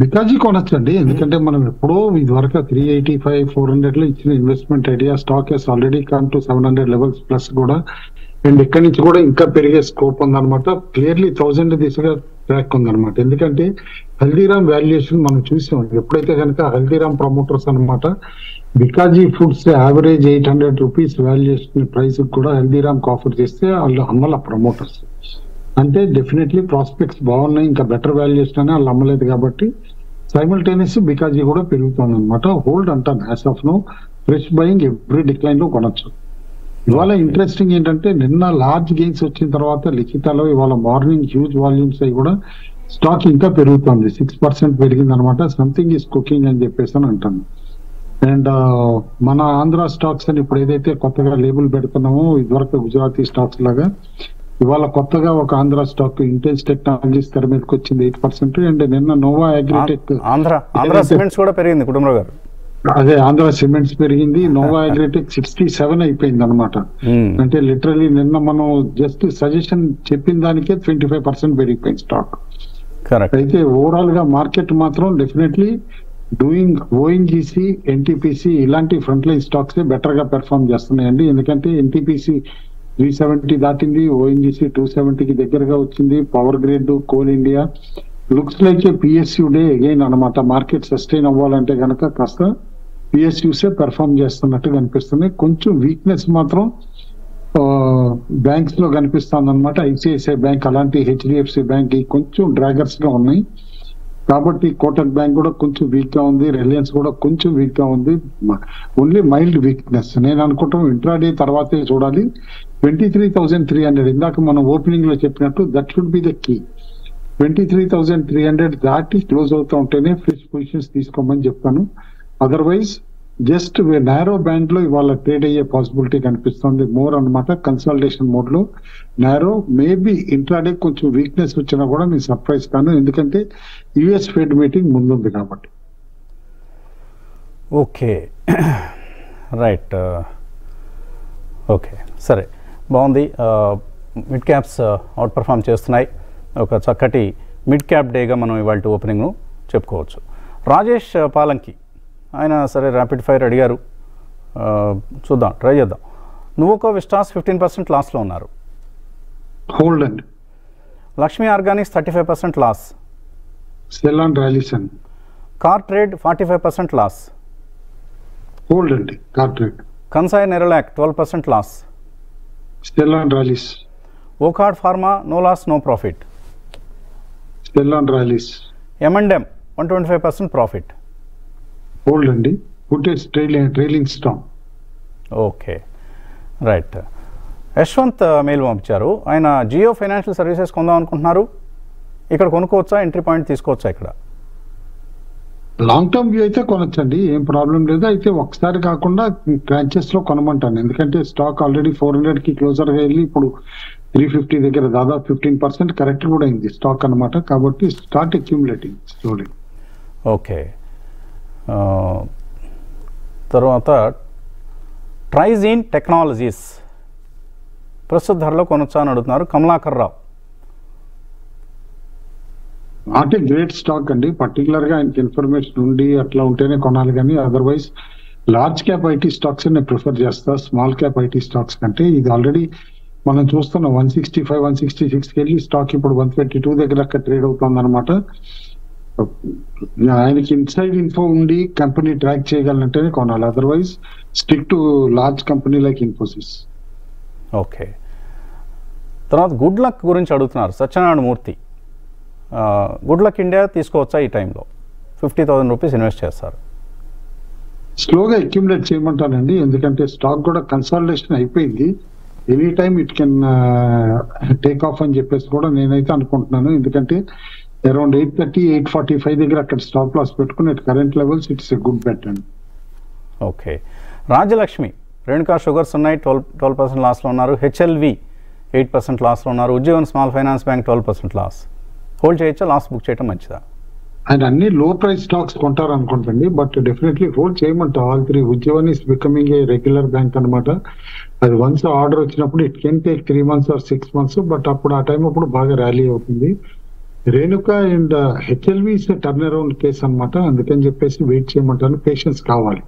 బికాజీ కొనొచ్చండి. ఎందుకంటే మనం ఎప్పుడో ఇది వరకు త్రీ ఎయిటీ ఫైవ్ ఫోర్ హండ్రెడ్లో ఇచ్చిన investment idea stock has already come to seven hundred levels plus కూడా. అండ్ ఇక్కడి నుంచి కూడా ఇంకా పెరిగే స్కోప్ ఉందన్నమాట. క్లియర్లీ థౌజండ్ దిశగా ట్రాక్ ఉందన్నమాట. ఎందుకంటే హల్దీరామ్ వాల్యుయేషన్ మనం చూసాం. ఎప్పుడైతే కనుక హల్దీరామ్ ప్రమోటర్స్ అనమాట Bikaji Foods average eight hundred rupees valuation price కూడా హల్దీరామ్ ఆఫర్ చేస్తే వాళ్ళు అమ్మల ప్రమోటర్స్. అంటే డెఫినెట్లీ ప్రాస్పెక్ట్స్ బాగున్నాయి ఇంకా బెటర్ వాల్యుయేషన్ అని వాళ్ళు అమ్మలేదు కాబట్టి సైమల్టేనియస్ బికాజీ కూడా పెరుగుతుంది అనమాట హోల్డ్ అంటాను as of no fresh buying every డిక్లైన్లో కొనొచ్చు. ఇవాళ ఇంట్రెస్టింగ్ ఏంటంటే నిన్న లార్జ్ గెయిన్స్ వచ్చిన తర్వాత లిఖితాలో ఇవాళ మార్నింగ్ హ్యూజ్ వాల్యూమ్స్ అవి కూడా స్టాక్ ఇంకా పెరుగుతుంది. సిక్స్ పర్సెంట్ పెరిగింది అనమాట సంథింగ్ ఈస్ కుకింగ్ అని చెప్పేసి అని అంటాను అండ్ మన ఆంధ్ర స్టాక్స్ అని ఇప్పుడు ఏదైతే కొత్తగా లేబుల్ పెడుతున్నామో ఇదివరకు గుజరాతీ స్టాక్స్ లాగా ఇవాళ కొత్తగా ఒక ఆంధ్ర స్టాక్ ఇంటెన్స్ టెక్నాలజీస్ తెర మీదకి వచ్చింది ఎయిట్ పర్సెంట్. అండ్ నిన్న Nova Agritech Andhra Andhra Cements కూడా పెరిగింది కుటుంబరావు గారు. అదే ఆంధ్ర సిమెంట్స్ పెరిగింది. నోవా అగ్రిటెక్ సిక్స్టీ సెవెన్ అయిపోయింది అనమాట. అంటే లిటరలీ నిన్న మనం జస్ట్ సజెషన్ చెప్పిన దానికే ట్వంటీ ఫైవ్ పర్సెంట్ పెరిగిపోయింది స్టాక్. కరెక్ట్. అయితే ఓవరాల్గా మార్కెట్ మాత్రం డెఫినెట్లీ డూయింగ్ ఓఎన్జీసీ ఎన్టీపీసీ ఇలాంటి ఫ్రంట్ లైన్ స్టాక్స్ బెటర్గా పెర్ఫామ్ చేస్తున్నాయండి. ఎందుకంటే ఎన్టీపీసీ త్రీ సెవెంటీ దాటింది ఓఎన్జీసీ టూ సెవెంటీకి దగ్గరగా వచ్చింది Power Grid Coal India looks like a PSU day again అనమాట మార్కెట్ సస్టైన్ అవ్వాలంటే కనుక కాస్త పిఎస్యూసే పెర్ఫామ్ చేస్తున్నట్టు కనిపిస్తుంది. కొంచెం వీక్నెస్ మాత్రం బ్యాంక్స్లో కనిపిస్తుంది అనమాట ఐసిఐసిఐ బ్యాంక్ అలాంటి హెచ్డిఎఫ్సి బ్యాంక్ కొంచెం డ్రాగర్స్గా ఉన్నాయి. కాబట్టి కోటక్ బ్యాంక్ కూడా కొంచెం వీక్గా ఉంది రిలయన్స్ కూడా కొంచెం వీక్గా ఉంది ఓన్లీ మైల్డ్ వీక్నెస్ నేను అనుకుంటాం ఇంట్రాడే తర్వాతే చూడాలి. Twenty three thousand three hundred ఇందాక మనం ఓపెనింగ్లో చెప్పినట్టు that should be the key twenty three thousand three hundred దాటి క్లోజ్ అవుతూ ఉంటేనే ఫ్రెష్ పొజిషన్స్ తీసుకోమని చెప్తాను. అదర్వైజ్ జస్ట్ నారో బ్యాండ్లో ఇవాళ ట్రేడ్ అయ్యే పాసిబిలిటీ కనిపిస్తుంది. మోర్ అన్నమాట కన్సల్టేషన్ మోడ్లో. నారో మేబీ ఇంట్రాడే కొంచెం వీక్నెస్ వచ్చినా కూడా నేను సర్ప్రైజ్ కాను. ఎందుకంటే యుఎస్ ఫెడ్ మీటింగ్ ముందుంది కాబట్టి. ఓకే రైట్ ఓకే సరే బాగుంది. మిడ్ క్యాప్స్ అవుట్ పర్ఫామ్ చేస్తున్నాయి. ఒక చక్కటి మిడ్ క్యాప్ డేగా మనం ఇవాళ ఓపెనింగ్ను చెప్పుకోవచ్చు. రాజేష్ uh, పాలంకి. ఆయన సరే ర్యాపిడ్ ఫైర్ అడిగారు. చూద్దాం ట్రై చేద్దాం. నువ్వుకో విస్టాస్ ఫిఫ్టీన్ పర్సెంట్ లాస్లో ఉన్నారు. హోల్డ్ అండి. Lakshmi Organics thirty five percent loss sell and rallies అండి CarTrade forty five percent loss hold అండి CarTrade Kansai Nerolac twelve percent loss sell and rallies Wockhardt Pharma no loss no profit sell and rallies M and M one twenty five percent profit hold అండి. Footage trailing trailing stock okay right Yashwant mail పంపించారు. ఆయన Jio financial services కొందాం అనుకుంటున్నారు. ఇక్కడ కొనుక్కోవచ్చా? Entry point తీసుకోవచ్చా ఇక్కడ? Long term view అయితే కొనొచ్చండి. ఏం ప్రాబ్లం లేదు. అయితే ఒకసారి కాకుండా ట్రాంచెస్లో కొనమంటాను. ఎందుకంటే స్టాక్ ఆల్రెడీ ఫోర్ హండ్రెడ్కి క్లోజర్గా వెళ్ళి ఇప్పుడు త్రీ ఫిఫ్టీ దగ్గర దాదాపు ఫిఫ్టీన్ పర్సెంట్ కరెక్ట్ కూడా అయింది స్టాక్ అన్నమాట. కాబట్టి స్టార్ట్ అక్యూములేటింగ్ స్లోలీ ఓకే తర్వాత ట్రైజ్ ఇన్ టెక్నాలజీస్. ప్రస్తుత ధరలో కొనొచ్చా అని అడుగుతున్నారు కమలాకర్ రావు. అంటే గ్రేట్ స్టాక్ అండి. పర్టికులర్గా ఆయనకి ఇన్ఫర్మేషన్ ఉండి అట్లా ఉంటేనే కొనాలి కానీ otherwise large cap IT stocks నేను ప్రిఫర్ చేస్తా. స్మాల్ క్యాప్ ఐటీ స్టాక్స్ కంటే ఇది ఆల్రెడీ మనం చూస్తున్నాం one sixty five one sixty సిక్స్కి వెళ్ళి స్టాక్ ఇప్పుడు వన్ ట్వంటీ టూ దగ్గర ట్రేడ్ అవుతుంది అనమాట ఆయనకి ఇన్సైడ్ ఇన్ఫో ఉండి కంపెనీ ట్రాక్ చేయగలంటేనే కొనాలి. Otherwise stick to large company like Infosys okay. తర్వాత గుడ్ లక్ గురించి అడుగుతున్నారు. Satyanarayana Murthy. Good luck India తీసుకోవచ్చా ఈ టైంలో ఫిఫ్టీ థౌసండ్ రూపీస్ ఇన్వెస్ట్ చేస్తారు. స్లోగా అక్యుములేట్ చేయమంటానండి. ఎందుకంటే స్టాక్ కూడా కన్సాలిడేషన్ అయిపోయింది. Any time it can take off అని చెప్పేసి కూడా నేనైతే అనుకుంటున్నాను. ఎందుకంటే around eight thirty eight forty five దగ్గర అక్కడ స్టాప్ లాస్ పెట్టుకుని current levels it's a good bet అండి. ఓకే రాజలక్ష్మి రేణుకా షుగర్స్ ఉన్నాయి ట్వెల్వ్ ట్వెల్వ్ పర్సెంట్ లాస్లో ఉన్నారు. హెచ్ఎల్వి ఎయిట్ పర్సెంట్ లాస్లో ఉన్నారు. ఉద్యోగం small finance bank twelve percent loss hold చేయొచ్చా లాస్ బుక్ చేయడం మంచిదా? ఆయన అన్ని లో ప్రైస్ స్టాక్స్ కొంటారు అనుకుంటండి బట్ డెఫినెట్లీ హోల్డ్ చేయమంట ఆల్ త్రీ ఉద్యోగం is becoming a regular bank అనమాట అది వన్స్ ఆర్డర్ వచ్చినప్పుడు it can take three months or six months but అప్పుడు ఆ టైం అప్పుడు బాగా ర్యాలీ అవుతుంది. Renuka and HLV is turn around case అనమాట అందుకని చెప్పేసి వెయిట్ చేయమంటాను. పేషెన్స్ కావాలి.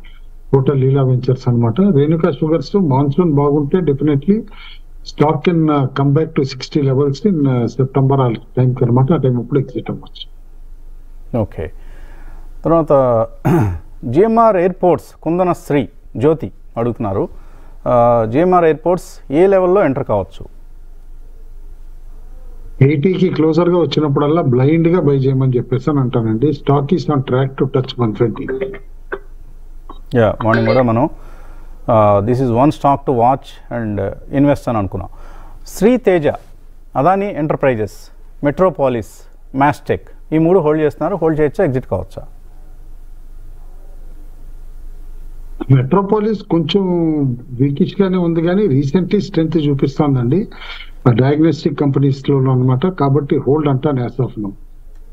టోటల్ లీలా వెంచర్స్ అనమాట రేణుక షుగర్స్ మాన్సూన్ బాగుంటే definitely stock can come back to sixty levels in September ఆ టైం అనమాట ఆ టైం ఇప్పుడు ఎగ్జిట్ అవ్వచ్చు. ఓకే తర్వాత జిఎంఆర్ ఎయిర్పోర్ట్స్ కుందన శ్రీ జ్యోతి అడుగుతున్నారు. జిఎంఆర్ ఎయిర్పోర్ట్స్ ఏ లెవెల్లో ఎంటర్ కావచ్చు? ఎయిటీకి క్లోజర్గా వచ్చినప్పుడల్లా బ్లైండ్గా బై చేయమని చెప్పేసి అని అంటానండి. Stock is on track to touch one twenty yeah morning కూడా మనం this is one stock to watch and invest అని అనుకున్నాం. శ్రీ తేజ అదాని ఎంటర్ప్రైజెస్ మెట్రోపాలిస్ మ్యాస్టెక్ ఈ మూడు హోల్డ్ చేస్తున్నారు. హోల్డ్ చేయొచ్చా? ఎగ్జిట్ కావచ్చా? మెట్రోపోలిస్ కొంచెం వీకిష్ గానే ఉంది కానీ రీసెంట్లీ స్ట్రెంత్ చూపిస్తోందండి. డయాగ్నోస్టిక్ కంపెనీస్లో అనమాట కాబట్టి హోల్డ్ అంటాను as of now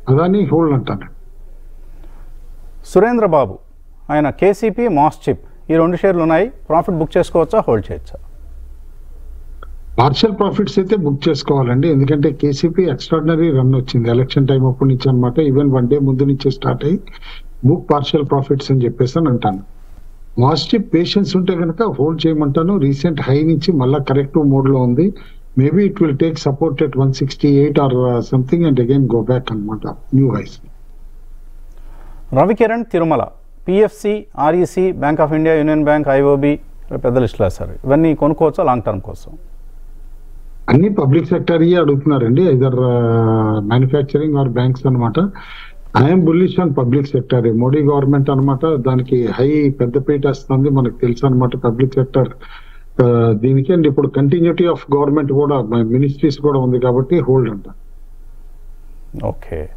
Adani hold అంటాను. సురేంద్ర బాబు ఆయన కేసీపీ మాస్ చిప్ ఈ రెండు షేర్లు ఉన్నాయి. ప్రాఫిట్ బుక్ చేసుకోవచ్చా? హోల్డ్ చేయొచ్చా? పార్షియల్ ప్రాఫిట్స్ అయితే బుక్ చేసుకోవాలండి. ఎందుకంటే కేసీపీ ఎక్స్ట్రాడినరీ రన్ వచ్చింది. ఎలక్షన్ టైం అప్పటి నుంచి అనమాట ఈవెన్ వన్ డే ముందు నుంచే స్టార్ట్ అయ్యి బుక్ పార్షియల్ ప్రాఫిట్స్ అని చెప్పేసి అని అంటాను. మాస్టిప్ పేషెన్స్ ఉంటే కనుక హోల్డ్ చేయమంటాను. రీసెంట్ హై నుంచి మళ్ళా కరెక్టివ్ మోడ్లో ఉంది. Maybe it will take support at one sixty eight or something and again go back అనమాట new highs Ravikiran Tirumala PFC REC bank of India union bank IOB పెద్ద లిస్టులు వేస్తారు ఇవన్నీ కొనుక్కోవచ్చా లాంగ్ టర్మ్ కోసం? అన్ని పబ్లిక్ సెక్టర్ అడుగుతున్నారండి. Either manufacturing or banks అనమాట I'm bullish on public sector Modi government అన్నమాట దానికి హై పెద్దపీట వస్తుంది మనకు తెలుసు అనమాట పబ్లిక్ సెక్టర్ దీనికి అండి ఇప్పుడు కంటిన్యూటీ ఆఫ్ గవర్నమెంట్ కూడా మినిస్ట్రీస్ కూడా ఉంది కాబట్టి హోల్డ్ అంట. ఓకే.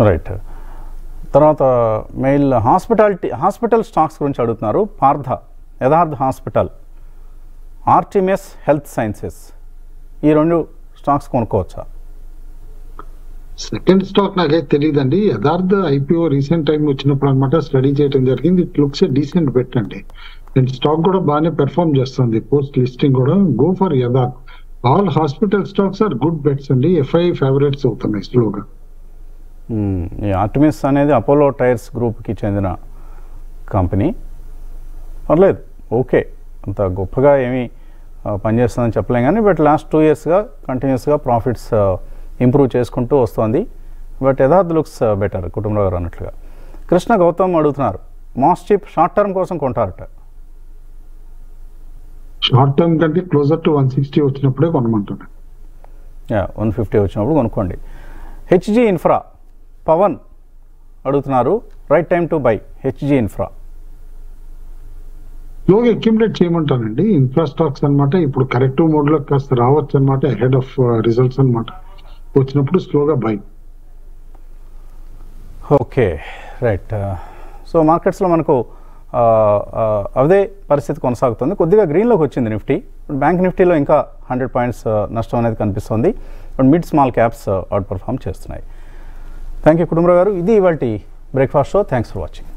రైట్. తర్వాత మెయిల్ హాస్పిటాలిటీ హాస్పిటల్ స్టాక్స్ గురించి అడుగుతున్నారు. పార్థ యథార్థ హాస్పిటల్ ఆర్టిమియస్ హెల్త్ సైన్సెస్. ఈ రెండు స్టాక్స్ కొనుక్కోవచ్చా? సెకండ్ స్టాక్ నాకైతే తెలియదండి యథార్థ ఐపీఓ రీసెంట్ టైం వచ్చినప్పుడు అనమాట స్టడీ చేయడం జరిగింది. ఇట్ లుక్స్ డీసెంట్ పెట్టండి. అండ్ స్టాక్ కూడా బాగానే పెర్ఫామ్ చేస్తుంది. పోస్ట్ లిస్టింగ్ కూడా. Go for Yatharth all hospital stocks are good bets అండి. ఎఫ్ఐ ఫేవరెట్స్ అవుతున్నాయి స్లోగా hmm. ఈ ఆర్టిమిస్ అనేది అపోలో టైర్స్ గ్రూప్కి చెందిన కంపెనీ పర్లేదు. ఓకే అంత గొప్పగా ఏమీ పనిచేస్తుందని చెప్పలేం కానీ బట్ లాస్ట్ టూ ఇయర్స్గా కంటిన్యూస్గా ప్రాఫిట్స్ ఇంప్రూవ్ చేసుకుంటూ వస్తుంది. బట్ యథార్థ లుక్స్ బెటర్ కుటుంబరావు గారు అన్నట్లుగా. కృష్ణ గౌతమ్ అడుగుతున్నారు మాస్ చిప్ షార్ట్ టర్మ్ కోసం కొంటారట. షార్ట్ టర్మ్ కంటే క్లోజర్ టు వన్ సిక్స్టీ వచ్చినప్పుడే కొనమంటున్నాను యా వన్ ఫిఫ్టీ వచ్చినప్పుడు కొనుక్కోండి. హెచ్జి ఇన్ఫ్రా పవన్ అడుగుతున్నారు right time to buy HG infra. స్లోగా అక్యుములేట్ చేయమంటానండి ఇన్ఫ్రా స్టాక్స్ అనమాట ఇప్పుడు కరెక్టివ్ మోడ్లో కాస్త రావచ్చు అనమాట హెడ్ ఆఫ్ రిజల్ట్స్ అన్నమాట. వచ్చినప్పుడు స్లోగా బై. Okay right. సో మార్కెట్స్లో మనకు అదే పరిస్థితి కొనసాగుతుంది. కొద్దిగా గ్రీన్లోకి వచ్చింది నిఫ్టీ. ఇప్పుడు బ్యాంక్ నిఫ్టీలో ఇంకా హండ్రెడ్ పాయింట్స్ నష్టం అనేది కనిపిస్తుంది. But mid small caps out perform. Thank you Kutumbarao గారు. ఇది ఇవాళ breakfast show. Thanks for watching.